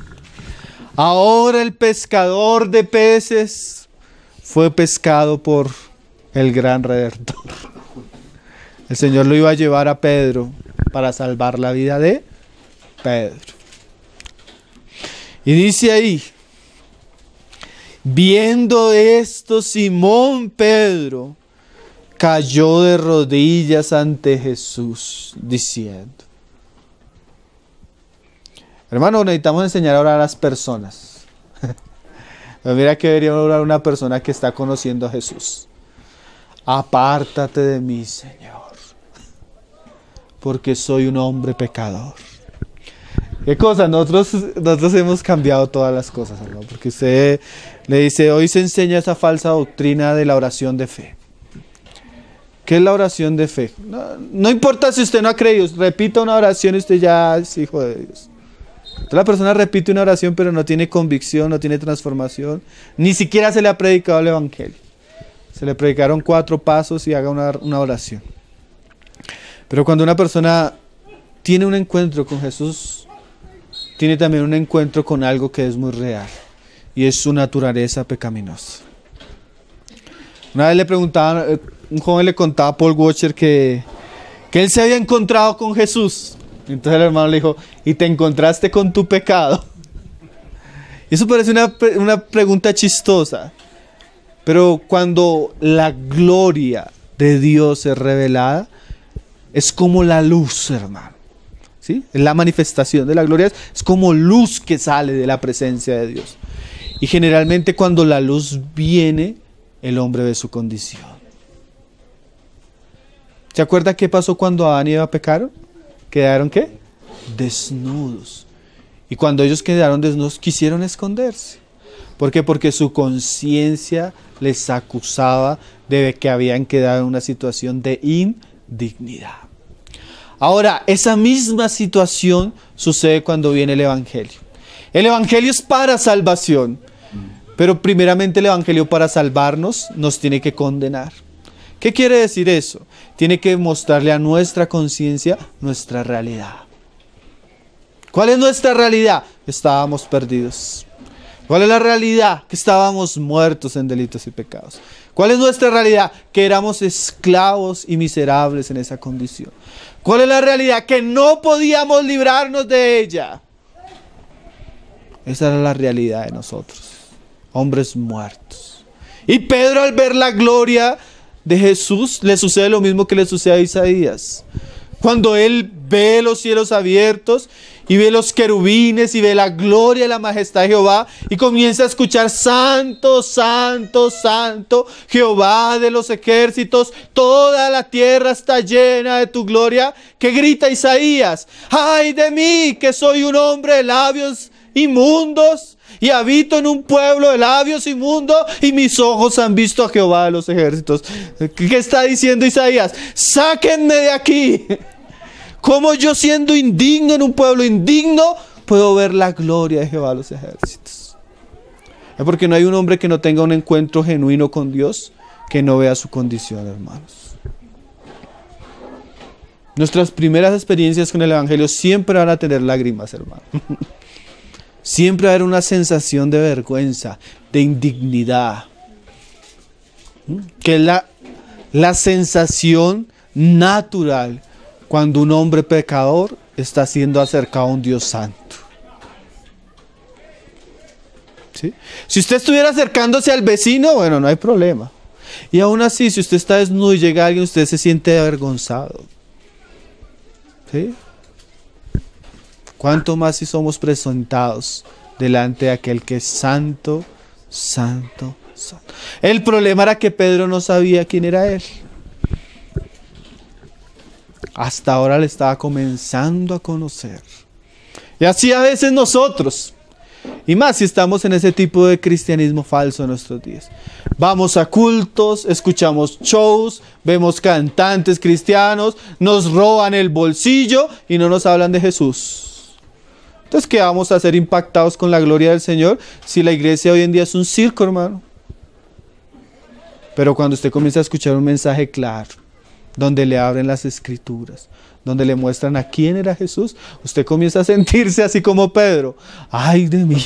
B: Ahora el pescador de peces fue pescado por el gran redentor. El Señor lo iba a llevar a Pedro para salvar la vida de Pedro. Y dice ahí, viendo esto Simón Pedro, cayó de rodillas ante Jesús diciendo, hermano, necesitamos enseñar a orar a las personas. <laughs> mira que debería orar una persona que está conociendo a Jesús. Apártate de mí, Señor, porque soy un hombre pecador. ¿Qué cosa? Nosotros, nosotros hemos cambiado todas las cosas, porque usted le dice, hoy se enseña esa falsa doctrina de la oración de fe. ¿Qué es la oración de fe? No, importa si usted no ha creído, repita una oración y usted ya es hijo de Dios. la persona repite una oración pero no tiene convicción, no tiene transformación, ni siquiera se le ha predicado el Evangelio. Se le predicaron cuatro pasos y haga una, una oración. Pero cuando una persona tiene un encuentro con Jesús, tiene también un encuentro con algo que es muy real y es su naturaleza pecaminosa. Una vez le preguntaban, eh, un joven le contaba a Paul Watcher que, que él se había encontrado con Jesús. Entonces el hermano le dijo, ¿y te encontraste con tu pecado? Y eso parece una, una pregunta chistosa. Pero cuando la gloria de Dios es revelada, es como la luz, hermano. ¿Sí? La manifestación de la gloria, es como luz que sale de la presencia de Dios. Y generalmente cuando la luz viene, el hombre ve su condición. ¿Se acuerda qué pasó cuando Adán y Eva pecaron? ¿Quedaron qué? Desnudos. Y cuando ellos quedaron desnudos, quisieron esconderse. ¿Por qué? Porque su conciencia les acusaba de que habían quedado en una situación de indignidad. Ahora, esa misma situación sucede cuando viene el Evangelio. El Evangelio es para salvación, pero primeramente el Evangelio para salvarnos nos tiene que condenar. ¿Qué quiere decir eso? Tiene que mostrarle a nuestra conciencia nuestra realidad. ¿Cuál es nuestra realidad? Estábamos perdidos. ¿Cuál es la realidad? Que estábamos muertos en delitos y pecados. ¿Cuál es nuestra realidad? Que éramos esclavos y miserables en esa condición. ¿Cuál es la realidad? Que no podíamos librarnos de ella. Esa era la realidad de nosotros, hombres muertos. Y Pedro al ver la gloria de Jesús, le sucede lo mismo que le sucede a Isaías. Cuando él ve los cielos abiertos y ve los querubines y ve la gloria y la majestad de Jehová y comienza a escuchar santo, santo, santo, Jehová de los ejércitos, toda la tierra está llena de tu gloria, que grita Isaías, ay de mí que soy un hombre de labios inmundos y habito en un pueblo de labios inmundos y mis ojos han visto a Jehová de los ejércitos. ¿Qué está diciendo Isaías? Sáquenme de aquí. Como yo siendo indigno en un pueblo indigno puedo ver la gloria de Jehová de los ejércitos? Es porque no hay un hombre que no tenga un encuentro genuino con Dios que no vea su condición, hermanos. Nuestras primeras experiencias con el Evangelio siempre van a tener lágrimas, hermano. <laughs> Siempre va a haber una sensación de vergüenza, de indignidad. ¿Mm? Que es la, la sensación natural cuando un hombre pecador está siendo acercado a un Dios santo. ¿Sí? Si usted estuviera acercándose al vecino, bueno, no hay problema. Y aún así, si usted está desnudo y llega alguien, usted se siente avergonzado. ¿Sí? ¿Cuánto más si somos presentados delante de aquel que es santo, santo, santo? El problema era que Pedro no sabía quién era él. Hasta ahora le estaba comenzando a conocer. Y así a veces nosotros. Y más si estamos en ese tipo de cristianismo falso en nuestros días. Vamos a cultos, escuchamos shows, vemos cantantes cristianos, nos roban el bolsillo y no nos hablan de Jesús. Entonces, ¿qué vamos a ser impactados con la gloria del Señor si la iglesia hoy en día es un circo, hermano? Pero cuando usted comienza a escuchar un mensaje claro, donde le abren las escrituras, donde le muestran a quién era Jesús, usted comienza a sentirse así como Pedro. Ay de mí.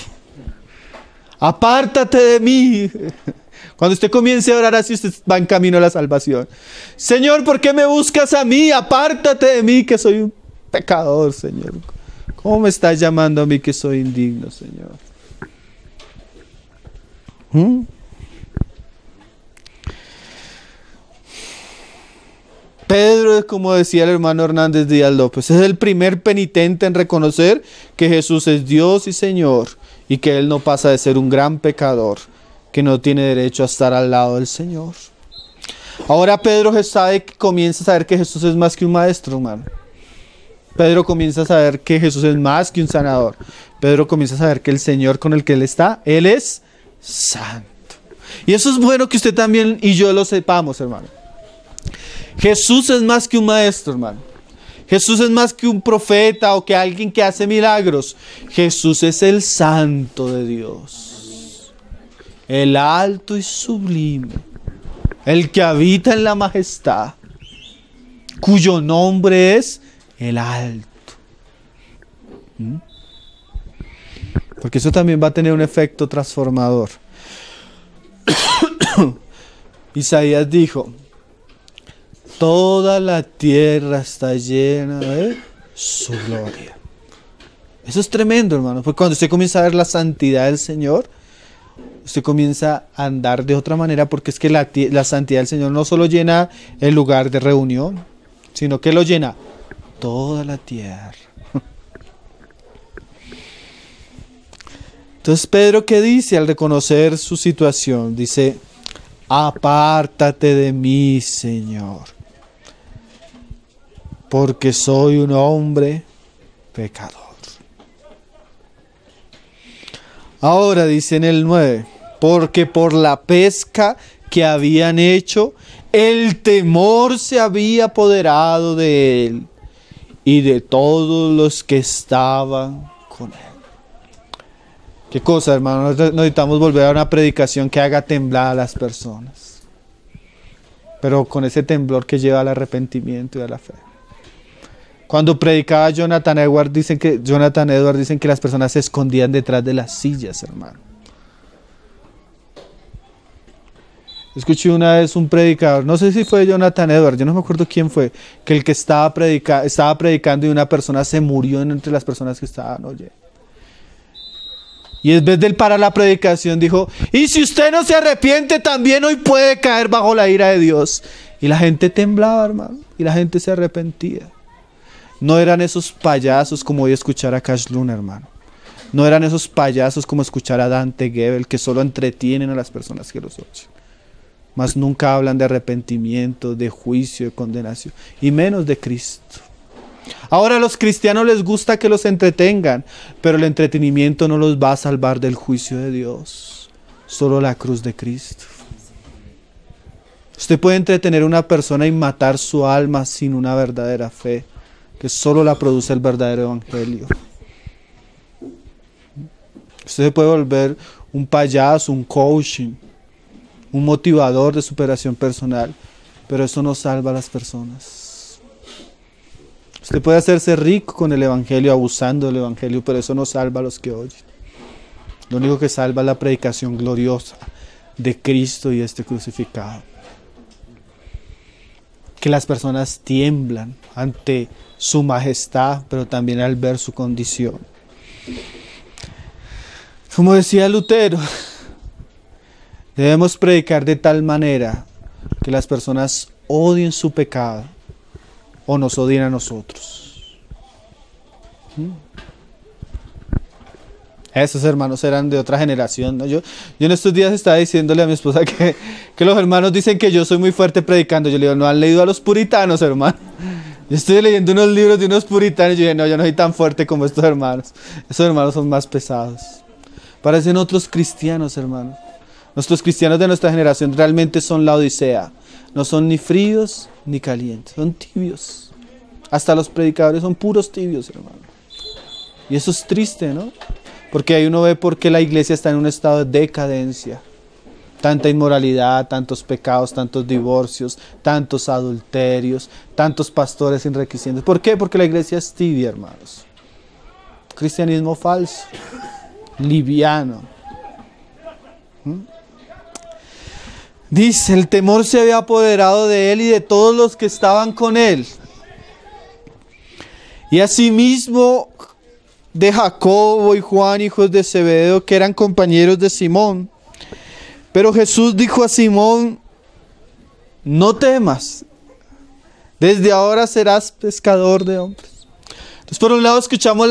B: Apártate de mí. <laughs> Cuando usted comience a orar así, usted va en camino a la salvación. Señor, ¿por qué me buscas a mí? Apártate de mí, que soy un pecador, Señor. ¿Cómo me estás llamando a mí que soy indigno, Señor? ¿Mm? Pedro, como decía el hermano Hernández Díaz López, es el primer penitente en reconocer que Jesús es Dios y Señor y que Él no pasa de ser un gran pecador que no tiene derecho a estar al lado del Señor. Ahora Pedro sabe, comienza a saber que Jesús es más que un maestro, hermano. Pedro comienza a saber que Jesús es más que un sanador. Pedro comienza a saber que el Señor con el que Él está, Él es santo. Y eso es bueno que usted también y yo lo sepamos, hermano. Jesús es más que un maestro, hermano. Jesús es más que un profeta o que alguien que hace milagros. Jesús es el santo de Dios. El alto y sublime. El que habita en la majestad. Cuyo nombre es el alto. ¿Mm? Porque eso también va a tener un efecto transformador. <coughs> Isaías dijo, toda la tierra está llena de su gloria. Eso es tremendo, hermano, porque cuando usted comienza a ver la santidad del Señor, usted comienza a andar de otra manera, porque es que la, la santidad del Señor no solo llena el lugar de reunión, sino que lo llena toda la tierra. Entonces Pedro, ¿qué dice al reconocer su situación? Dice, apártate de mí, Señor, porque soy un hombre pecador. Ahora dice en el 9, porque por la pesca que habían hecho, el temor se había apoderado de él y de todos los que estaban con él. Qué cosa, hermano. Necesitamos volver a una predicación que haga temblar a las personas. Pero con ese temblor que lleva al arrepentimiento y a la fe. Cuando predicaba Jonathan Edwards, dicen que Jonathan Edwards dicen que las personas se escondían detrás de las sillas, hermano. Escuché una vez un predicador, no sé si fue Jonathan Edwards, yo no me acuerdo quién fue, que el que estaba, predica, estaba predicando y una persona se murió entre las personas que estaban oyendo. Y en vez de él parar la predicación dijo, y si usted no se arrepiente también hoy puede caer bajo la ira de Dios. Y la gente temblaba, hermano, y la gente se arrepentía. No eran esos payasos como voy a escuchar a Cash Luna, hermano. No eran esos payasos como escuchar a Dante Gebel que solo entretienen a las personas que los oyen. Mas nunca hablan de arrepentimiento, de juicio, de condenación, y menos de Cristo. Ahora a los cristianos les gusta que los entretengan, pero el entretenimiento no los va a salvar del juicio de Dios. Solo la cruz de Cristo. Usted puede entretener a una persona y matar su alma sin una verdadera fe, que solo la produce el verdadero evangelio. Usted puede volver un payaso, un coaching, un motivador de superación personal, pero eso no salva a las personas. Usted puede hacerse rico con el Evangelio, abusando del Evangelio, pero eso no salva a los que oyen. Lo único que salva es la predicación gloriosa de Cristo y este crucificado. Que las personas tiemblan ante su majestad, pero también al ver su condición. Como decía Lutero, debemos predicar de tal manera que las personas odien su pecado o nos odien a nosotros. ¿Mm? Esos hermanos eran de otra generación. Yo, yo en estos días estaba diciéndole a mi esposa que, que, los hermanos dicen que yo soy muy fuerte predicando. Yo le digo, no han leído a los puritanos, hermano. Yo estoy leyendo unos libros de unos puritanos yo dije, no, yo no soy tan fuerte como estos hermanos. Esos hermanos son más pesados. Parecen otros cristianos, hermanos. Nuestros cristianos de nuestra generación realmente son la Odisea. No son ni fríos ni calientes, son tibios. Hasta los predicadores son puros tibios, hermano. Y eso es triste, ¿no? Porque ahí uno ve por qué la iglesia está en un estado de decadencia. Tanta inmoralidad, tantos pecados, tantos divorcios, tantos adulterios, tantos pastores enriqueciendo. ¿Por qué? Porque la iglesia es tibia, hermanos. Cristianismo falso, liviano. ¿Mm? Dice, el temor se había apoderado de él y de todos los que estaban con él. Y asimismo de Jacobo y Juan, hijos de Zebedeo, que eran compañeros de Simón. Pero Jesús dijo a Simón, no temas, desde ahora serás pescador de hombres. Entonces por un lado escuchamos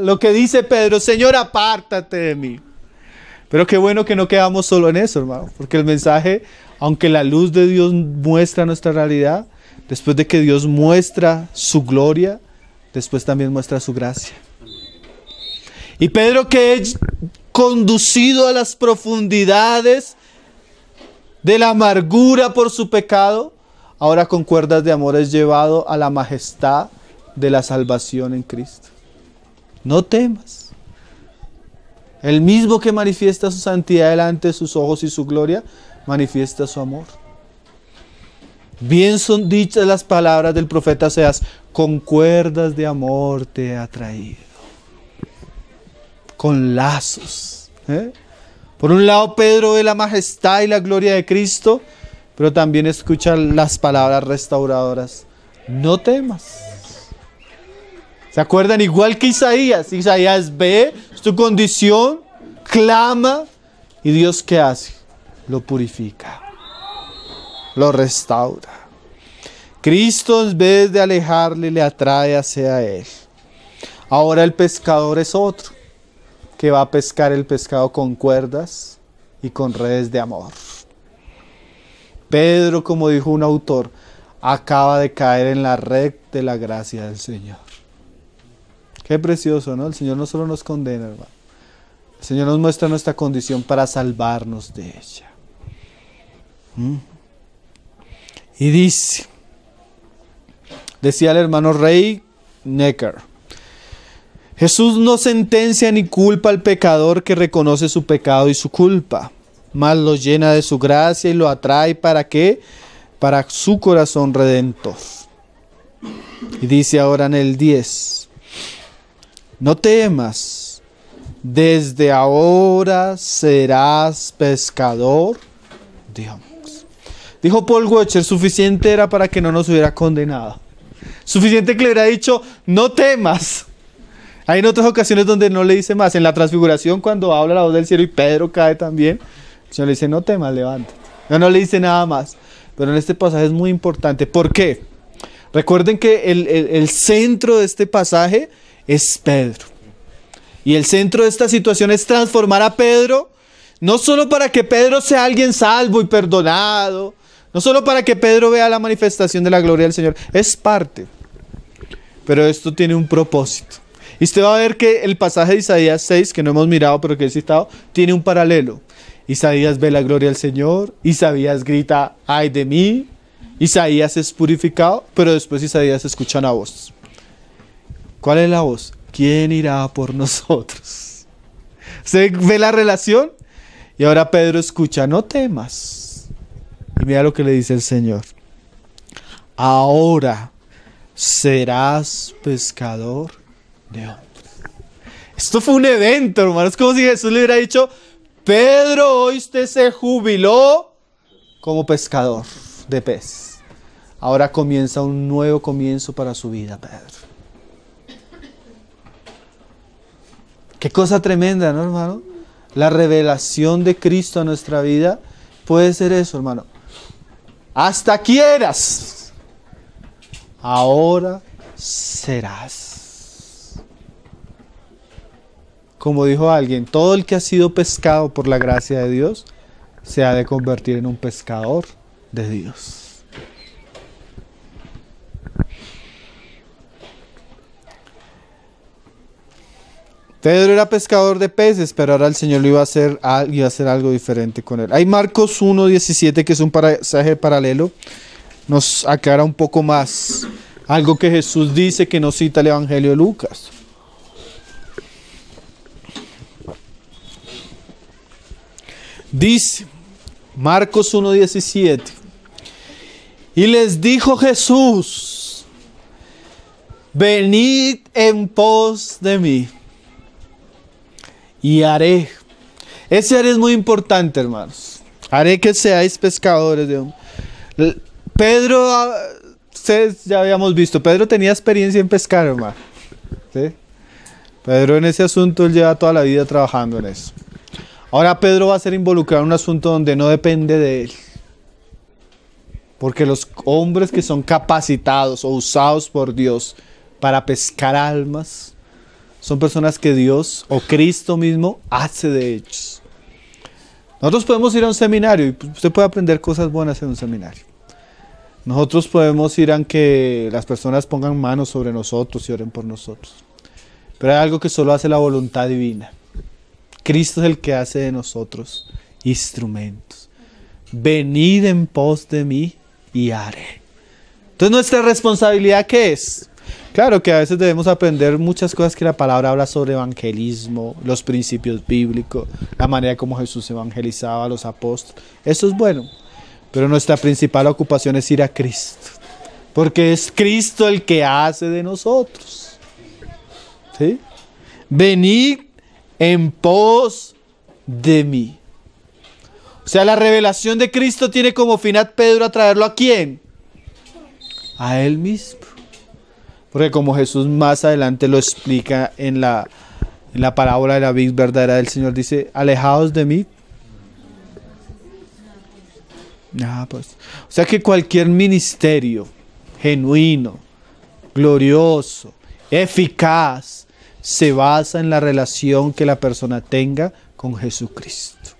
B: lo que dice Pedro, Señor, apártate de mí. Pero qué bueno que no quedamos solo en eso, hermano, porque el mensaje, aunque la luz de Dios muestra nuestra realidad, después de que Dios muestra su gloria, después también muestra su gracia. Y Pedro que es conducido a las profundidades de la amargura por su pecado, ahora con cuerdas de amor es llevado a la majestad de la salvación en Cristo. No temas. El mismo que manifiesta su santidad delante de sus ojos y su gloria, manifiesta su amor. Bien son dichas las palabras del profeta Seas, con cuerdas de amor te ha traído. Con lazos. ¿eh? Por un lado Pedro ve la majestad y la gloria de Cristo, pero también escucha las palabras restauradoras. No temas. ¿Se acuerdan? Igual que Isaías. Isaías ve su condición, clama y Dios qué hace? Lo purifica, lo restaura. Cristo en vez de alejarle le atrae hacia él. Ahora el pescador es otro, que va a pescar el pescado con cuerdas y con redes de amor. Pedro, como dijo un autor, acaba de caer en la red de la gracia del Señor. Qué precioso, ¿no? El Señor no solo nos condena, hermano. El Señor nos muestra nuestra condición para salvarnos de ella. ¿Mm? Y dice, decía el hermano Rey Necker, Jesús no sentencia ni culpa al pecador que reconoce su pecado y su culpa, mas lo llena de su gracia y lo atrae para qué? Para su corazón redentor. Y dice ahora en el 10, no temas, desde ahora serás pescador de. Dijo Paul Watcher, suficiente era para que no nos hubiera condenado. Suficiente que le hubiera dicho, no temas. Hay en otras ocasiones donde no le dice más. En la transfiguración, cuando habla la voz del cielo y Pedro cae también, el Señor le dice, no temas, levántate. No, no le dice nada más. Pero en este pasaje es muy importante. ¿Por qué? Recuerden que el, el centro de este pasaje es Pedro. Y el centro de esta situación es transformar a Pedro, no solo para que Pedro sea alguien salvo y perdonado, no solo para que Pedro vea la manifestación de la gloria del Señor, es parte. Pero esto tiene un propósito. Y usted va a ver que el pasaje de Isaías 6, que no hemos mirado, pero que he citado, tiene un paralelo. Isaías ve la gloria del Señor, Isaías grita, ay de mí, Isaías es purificado, pero después Isaías escucha una voz. ¿Cuál es la voz? ¿Quién irá por nosotros? <laughs> ¿Se ve la relación? Y ahora Pedro escucha, no temas. Y mira lo que le dice el Señor. Ahora serás pescador de hombres. Esto fue un evento, hermano. Es como si Jesús le hubiera dicho, Pedro, hoy usted se jubiló como pescador de pez. Ahora comienza un nuevo comienzo para su vida, Pedro. Qué cosa tremenda, ¿no, hermano? La revelación de Cristo a nuestra vida puede ser eso, hermano. Hasta quieras. Ahora serás. Como dijo alguien, todo el que ha sido pescado por la gracia de Dios se ha de convertir en un pescador de Dios. Pedro era pescador de peces, pero ahora el Señor lo iba a hacer, iba a hacer algo diferente con él. Hay Marcos 1.17, que es un pasaje paralelo, nos aclara un poco más algo que Jesús dice que no cita el Evangelio de Lucas. Dice Marcos 1.17, y les dijo Jesús, venid en pos de mí y haré. Ese haré es muy importante, hermanos. Haré que seáis pescadores de hombres. Pedro, ah, ustedes ya habíamos visto, Pedro tenía experiencia en pescar, hermano. Pedro en ese asunto, él lleva toda la vida trabajando en eso. Ahora Pedro va a ser involucrado en un asunto donde no depende de él. Porque los hombres que son capacitados o usados por Dios para pescar almas, son personas que Dios o Cristo mismo hace de ellos. Nosotros podemos ir a un seminario y usted puede aprender cosas buenas en un seminario. Nosotros podemos ir a que las personas pongan manos sobre nosotros y oren por nosotros. Pero hay algo que solo hace la voluntad divina. Cristo es el que hace de nosotros instrumentos. Venid en pos de mí y haré. Entonces nuestra responsabilidad qué es? Claro que a veces debemos aprender muchas cosas que la palabra habla sobre evangelismo, los principios bíblicos, la manera como Jesús evangelizaba a los apóstoles. Eso es bueno, pero nuestra principal ocupación es ir a Cristo, porque es Cristo el que hace de nosotros. ¿Sí? Venid en pos de mí. O sea, la revelación de Cristo tiene como fin a Pedro a traerlo a quién? A él mismo. Porque como Jesús más adelante lo explica en la, en la parábola de la vid verdadera del Señor, dice, alejados de mí. Ah, pues. O sea que cualquier ministerio genuino, glorioso, eficaz, se basa en la relación que la persona tenga con Jesucristo.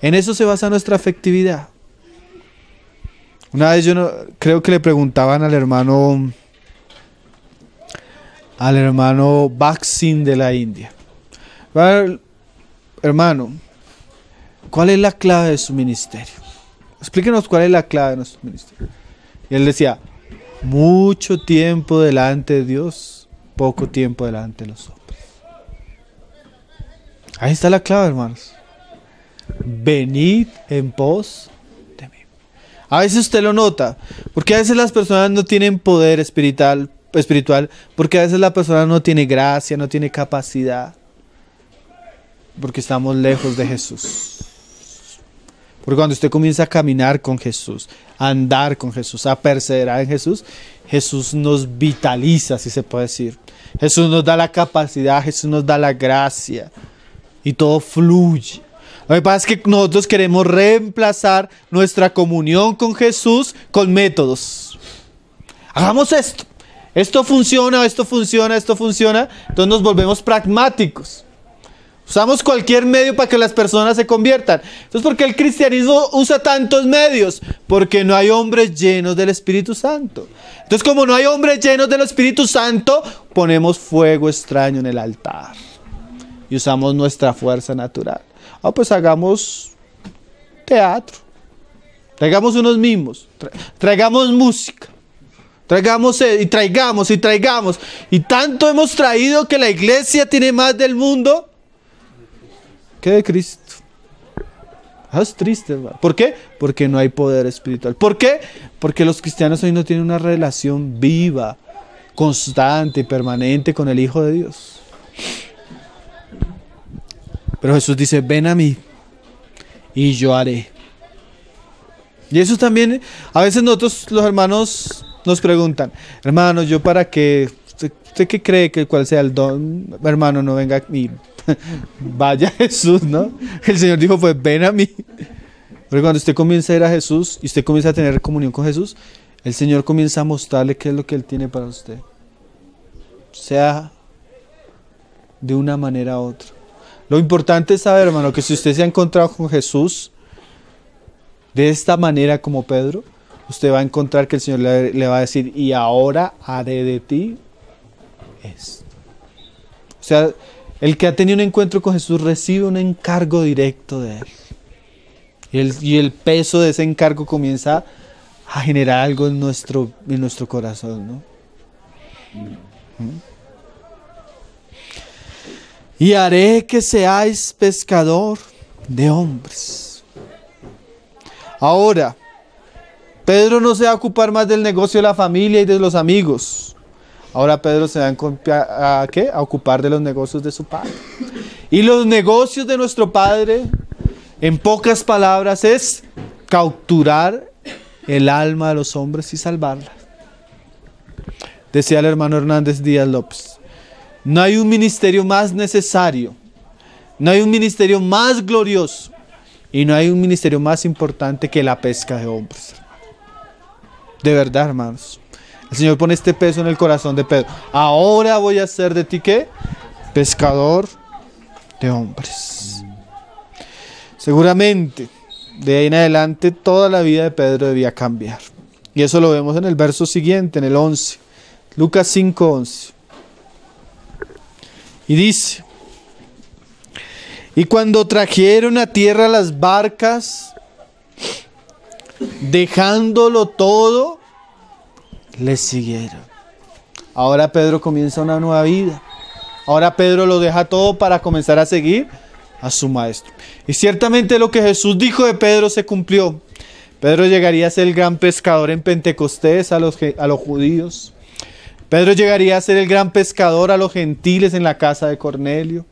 B: En eso se basa nuestra afectividad. Una vez yo no, creo que le preguntaban al hermano al hermano Baksin de la India. Hermano, ¿cuál es la clave de su ministerio? Explíquenos cuál es la clave de nuestro ministerio. Y él decía, mucho tiempo delante de Dios, poco tiempo delante de los hombres. Ahí está la clave, hermanos. Venid en pos de mí. A veces usted lo nota, porque a veces las personas no tienen poder espiritual, espiritual, porque a veces la persona no tiene gracia, no tiene capacidad, porque estamos lejos de Jesús. Porque cuando usted comienza a caminar con Jesús, a andar con Jesús, a perseverar en Jesús, Jesús nos vitaliza, si se puede decir. Jesús nos da la capacidad, Jesús nos da la gracia y todo fluye. Lo que pasa es que nosotros queremos reemplazar nuestra comunión con Jesús con métodos. Hagamos esto. Esto funciona, esto funciona, esto funciona. Entonces nos volvemos pragmáticos. Usamos cualquier medio para que las personas se conviertan. Entonces, ¿por qué el cristianismo usa tantos medios? Porque no hay hombres llenos del Espíritu Santo. Entonces, como no hay hombres llenos del Espíritu Santo, ponemos fuego extraño en el altar. Y usamos nuestra fuerza natural. Ah, pues hagamos teatro. Traigamos unos mimos. Traigamos música. Traigamos y traigamos y traigamos. Y tanto hemos traído que la iglesia tiene más del mundo que de Cristo. Es triste, hermano. ¿Por qué? Porque no hay poder espiritual. ¿Por qué? Porque los cristianos hoy no tienen una relación viva, constante permanente con el Hijo de Dios. Pero Jesús dice, ven a mí y yo haré. Y eso también, a veces nosotros los hermanos nos preguntan, hermano, yo para qué, ¿usted, qué cree que cuál sea el don? Hermano, no venga y <laughs> vaya Jesús, ¿no? El Señor dijo, pues ven a mí. Pero cuando usted comienza a ir a Jesús y usted comienza a tener comunión con Jesús, el Señor comienza a mostrarle qué es lo que Él tiene para usted. Sea de una manera u otra. Lo importante es saber, hermano, que si usted se ha encontrado con Jesús de esta manera como Pedro, usted va a encontrar que el Señor le, va a decir, y ahora haré de ti esto. O sea, el que ha tenido un encuentro con Jesús recibe un encargo directo de Él. Y el, peso de ese encargo comienza a generar algo en nuestro, en nuestro corazón. ¿no? ¿Mm? Y haré que seáis pescador de hombres. Ahora, Pedro no se va a ocupar más del negocio de la familia y de los amigos. Ahora Pedro se va a, ocupar de los negocios de su padre. Y los negocios de nuestro padre, en pocas palabras, es capturar el alma de los hombres y salvarla. Decía el hermano Hernández Díaz López. No hay un ministerio más necesario, no hay un ministerio más glorioso y no hay un ministerio más importante que la pesca de hombres. De verdad, hermanos. El Señor pone este peso en el corazón de Pedro. Ahora voy a hacer de ti qué? Pescador de hombres. Seguramente, de ahí en adelante, toda la vida de Pedro debía cambiar. Y eso lo vemos en el verso siguiente, en el 11. Lucas 5, 11. Y dice, y cuando trajeron a tierra las barcas, dejándolo todo, les siguieron. Ahora Pedro comienza una nueva vida. Ahora Pedro lo deja todo para comenzar a seguir a su maestro. Y ciertamente lo que Jesús dijo de Pedro se cumplió. Pedro llegaría a ser el gran pescador en Pentecostés a los, a los judíos. Pedro llegaría a ser el gran pescador a los gentiles en la casa de Cornelio.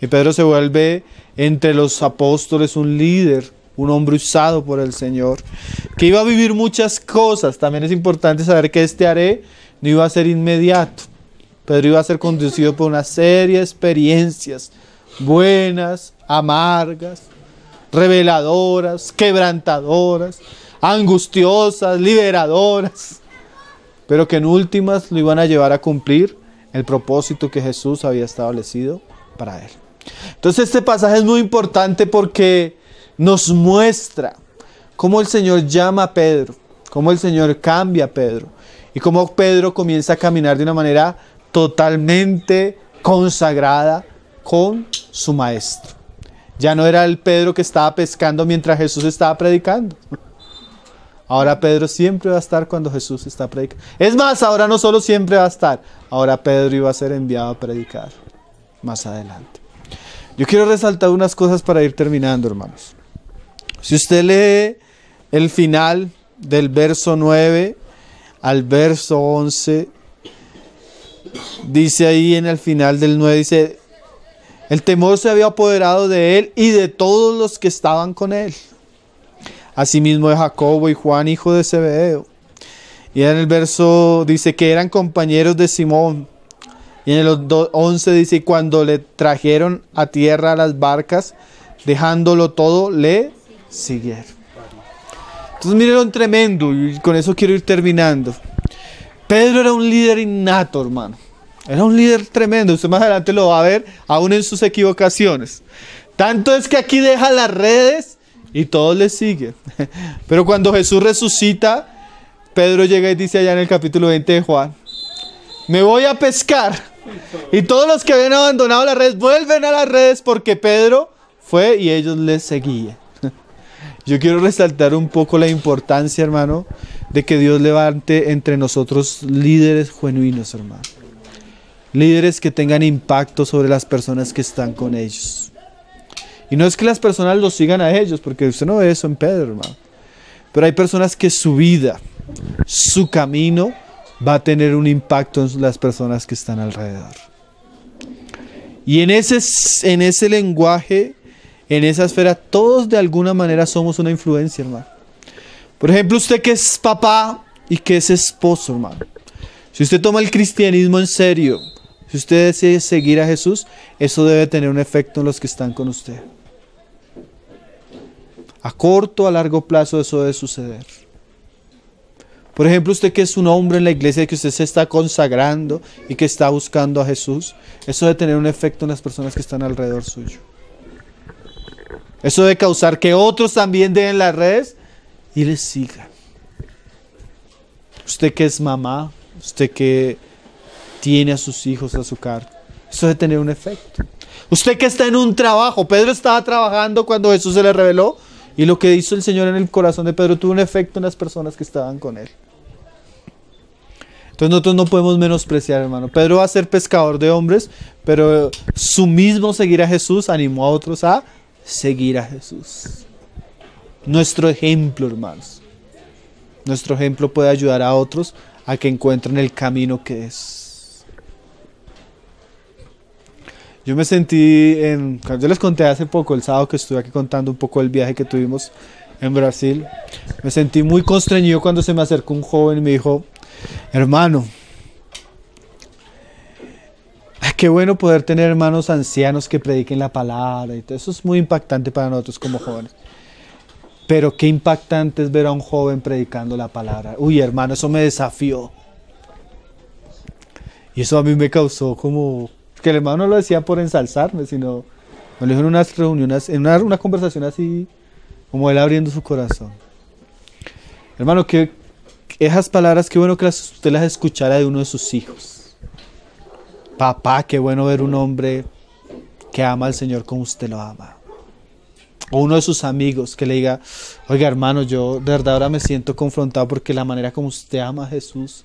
B: Y Pedro se vuelve entre los apóstoles un líder un hombre usado por el Señor, que iba a vivir muchas cosas. También es importante saber que este haré no iba a ser inmediato. Pedro iba a ser conducido por una serie de experiencias buenas, amargas, reveladoras, quebrantadoras, angustiosas, liberadoras, pero que en últimas lo iban a llevar a cumplir el propósito que Jesús había establecido para él. Entonces este pasaje es muy importante porque nos muestra cómo el Señor llama a Pedro, cómo el Señor cambia a Pedro y cómo Pedro comienza a caminar de una manera totalmente consagrada con su maestro. Ya no era el Pedro que estaba pescando mientras Jesús estaba predicando. Ahora Pedro siempre va a estar cuando Jesús está predicando. Es más, ahora no solo siempre va a estar, ahora Pedro iba a ser enviado a predicar más adelante. Yo quiero resaltar unas cosas para ir terminando, hermanos. Si usted lee el final del verso 9 al verso 11, dice ahí en el final del 9, dice, el temor se había apoderado de él y de todos los que estaban con él. Asimismo de Jacobo y Juan, hijo de Zebedeo. Y en el verso dice que eran compañeros de Simón. Y en el 11 dice, cuando le trajeron a tierra las barcas, dejándolo todo, le siguieron. Entonces miren tremendo, y con eso quiero ir terminando. Pedro era un líder innato, hermano. Era un líder tremendo. Usted más adelante lo va a ver, aún en sus equivocaciones. Tanto es que aquí deja las redes y todos le siguen. <laughs> Pero cuando Jesús resucita, Pedro llega y dice allá en el capítulo 20 de Juan, me voy a pescar. Y todos los que habían abandonado las redes vuelven a las redes porque Pedro fue y ellos le seguían. Yo quiero resaltar un poco la importancia, hermano, de que Dios levante entre nosotros líderes genuinos, hermano. Líderes que tengan impacto sobre las personas que están con ellos. Y no es que las personas los sigan a ellos, porque usted no ve eso en Pedro, hermano. Pero hay personas que su vida, su camino, va a tener un impacto en las personas que están alrededor. Y en ese, en ese lenguaje, en esa esfera, todos de alguna manera somos una influencia, hermano. Por ejemplo, usted que es papá y que es esposo, hermano. Si usted toma el cristianismo en serio, si usted desea seguir a Jesús, eso debe tener un efecto en los que están con usted. A corto, a largo plazo eso debe suceder. Por ejemplo, usted que es un hombre en la iglesia, que usted se está consagrando y que está buscando a Jesús, eso debe tener un efecto en las personas que están alrededor suyo. Eso debe causar que otros también den las redes y les sigan. Usted que es mamá, usted que tiene a sus hijos a su cargo. Eso debe tener un efecto. Usted que está en un trabajo, Pedro estaba trabajando cuando Jesús se le reveló y lo que hizo el Señor en el corazón de Pedro tuvo un efecto en las personas que estaban con él. Entonces nosotros no podemos menospreciar, hermano. Pedro va a ser pescador de hombres, pero su mismo seguir a Jesús animó a otros a seguir a Jesús. Nuestro ejemplo, hermanos. Nuestro ejemplo puede ayudar a otros a que encuentren el camino que es. Yo me sentí en. Yo les conté hace poco, el sábado que estuve aquí contando un poco el viaje que tuvimos en Brasil. Me sentí muy constreñido cuando se me acercó un joven y me dijo: Hermano, qué bueno poder tener hermanos ancianos que prediquen la palabra y todo eso es muy impactante para nosotros como jóvenes. Pero qué impactante es ver a un joven predicando la palabra. Uy, hermano, eso me desafió. Y eso a mí me causó como que el hermano no lo decía por ensalzarme, sino me lo dijo en unas reuniones, en una, conversación así, como él abriendo su corazón. Hermano, que esas palabras, qué bueno que usted las escuchara de uno de sus hijos. Papá, qué bueno ver un hombre que ama al Señor como usted lo ama. O uno de sus amigos que le diga, oiga hermano, yo de verdad ahora me siento confrontado porque la manera como usted ama a Jesús,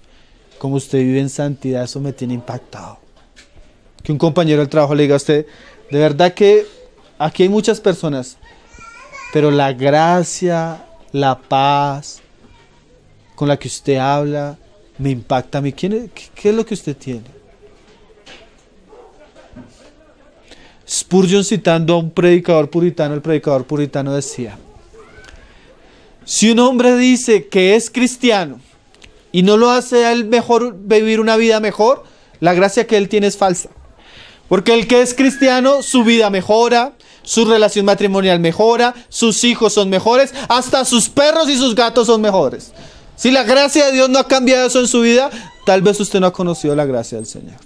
B: como usted vive en santidad, eso me tiene impactado que un compañero del trabajo le diga a usted, de verdad que aquí hay muchas personas, pero la gracia, la paz con la que usted habla me impacta a mí. ¿Quién es, qué, es lo que usted tiene? Spurgeon citando a un predicador puritano, el predicador puritano decía, Si un hombre dice que es cristiano y no lo hace a él mejor vivir una vida mejor, la gracia que él tiene es falsa. Porque el que es cristiano, su vida mejora, su relación matrimonial mejora, sus hijos son mejores, hasta sus perros y sus gatos son mejores. Si la gracia de Dios no ha cambiado eso en su vida, tal vez usted no ha conocido la gracia del Señor.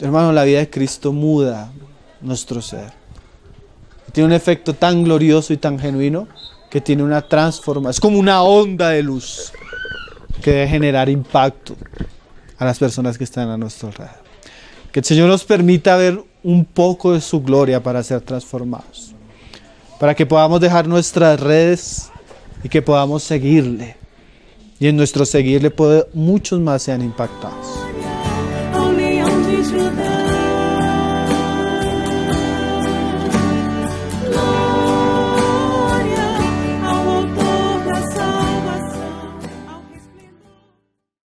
B: Hermano, la vida de Cristo muda nuestro ser. Tiene un efecto tan glorioso y tan genuino que tiene una transformación. Es como una onda de luz que debe generar impacto a las personas que están a nuestro alrededor. Que el Señor nos permita ver un poco de su gloria para ser transformados. Para que podamos dejar nuestras redes y que podamos seguirle. Y en nuestro seguirle muchos más sean impactados.